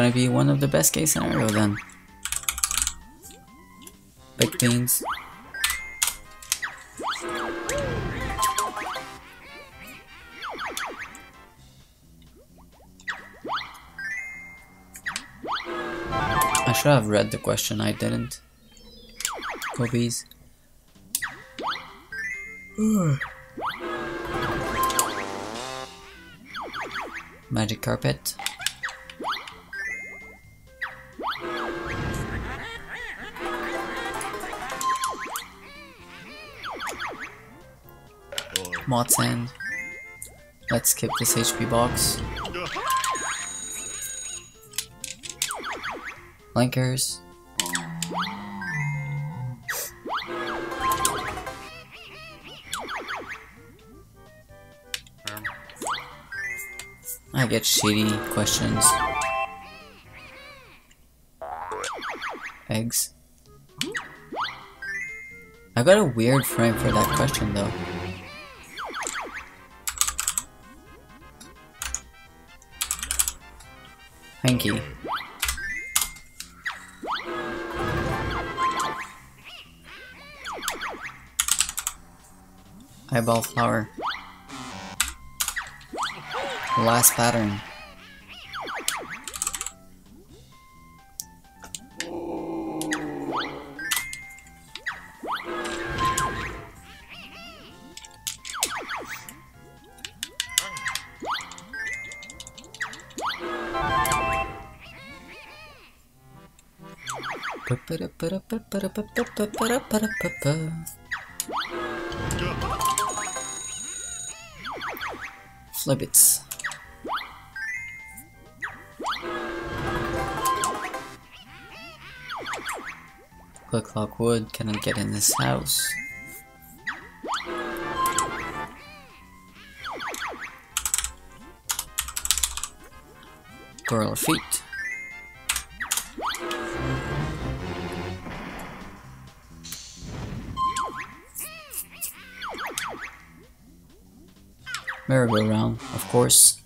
Gonna be one of the best case scenario then. Baked beans. I should have read the question, I didn't. Go bees. Magic carpet. Mod sand. Let's skip this HP box. Blinkers. I get shitty questions. Eggs. I got a weird frame for that question though. Eyeball flower. Last pattern. Flibbits. Look like wood cannot get in this house. Girl feet. Merry-go-round, of course.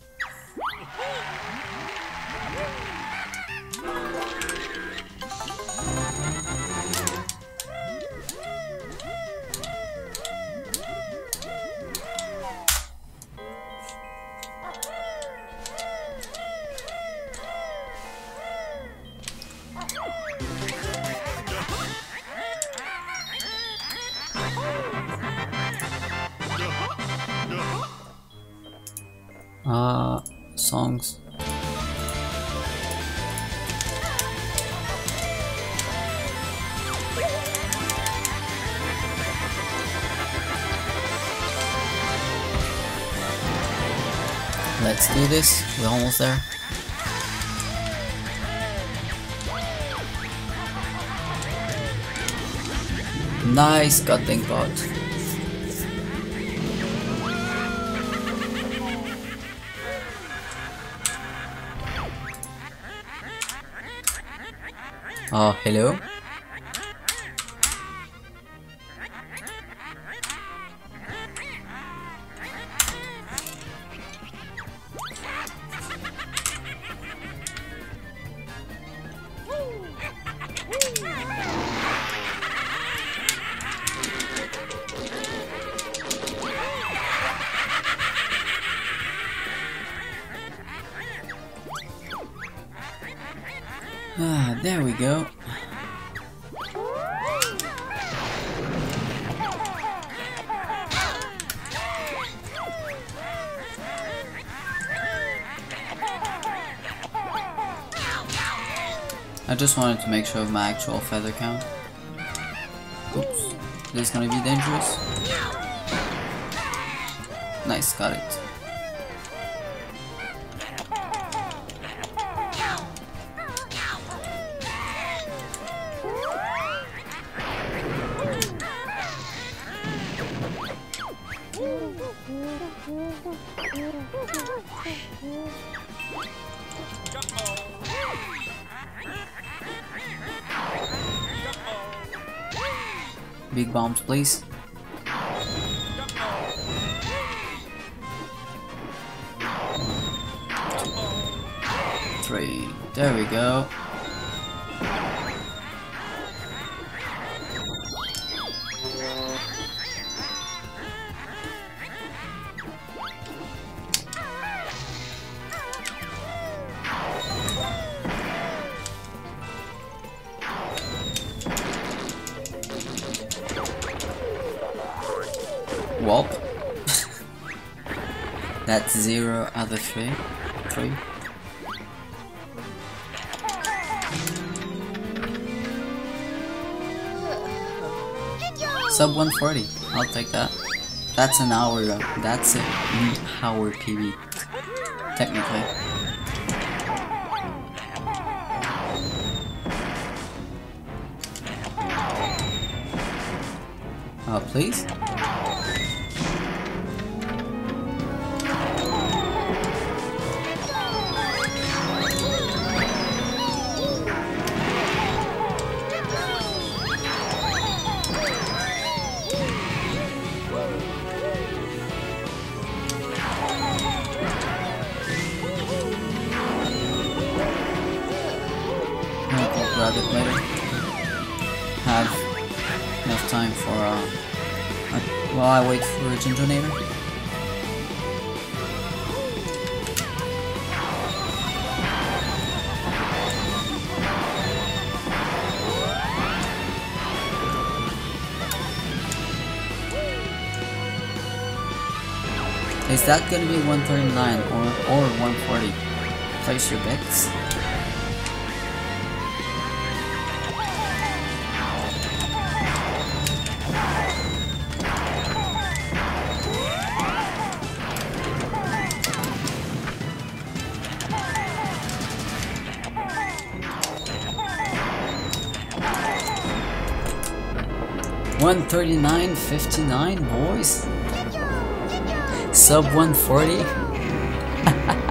Almost there. Nice cutting pot. Oh, hello. I just wanted to make sure of my actual feather count. Oops. This is gonna be dangerous. Nice, got it. Please. Of three. Three. Sub 140. I'll take that. That's an hour. That's an hour PB. Technically. Oh, please? Is that gonna be 139 or, or 140? Place your bets. One thirty nine fifty nine, boys. Sub one forty.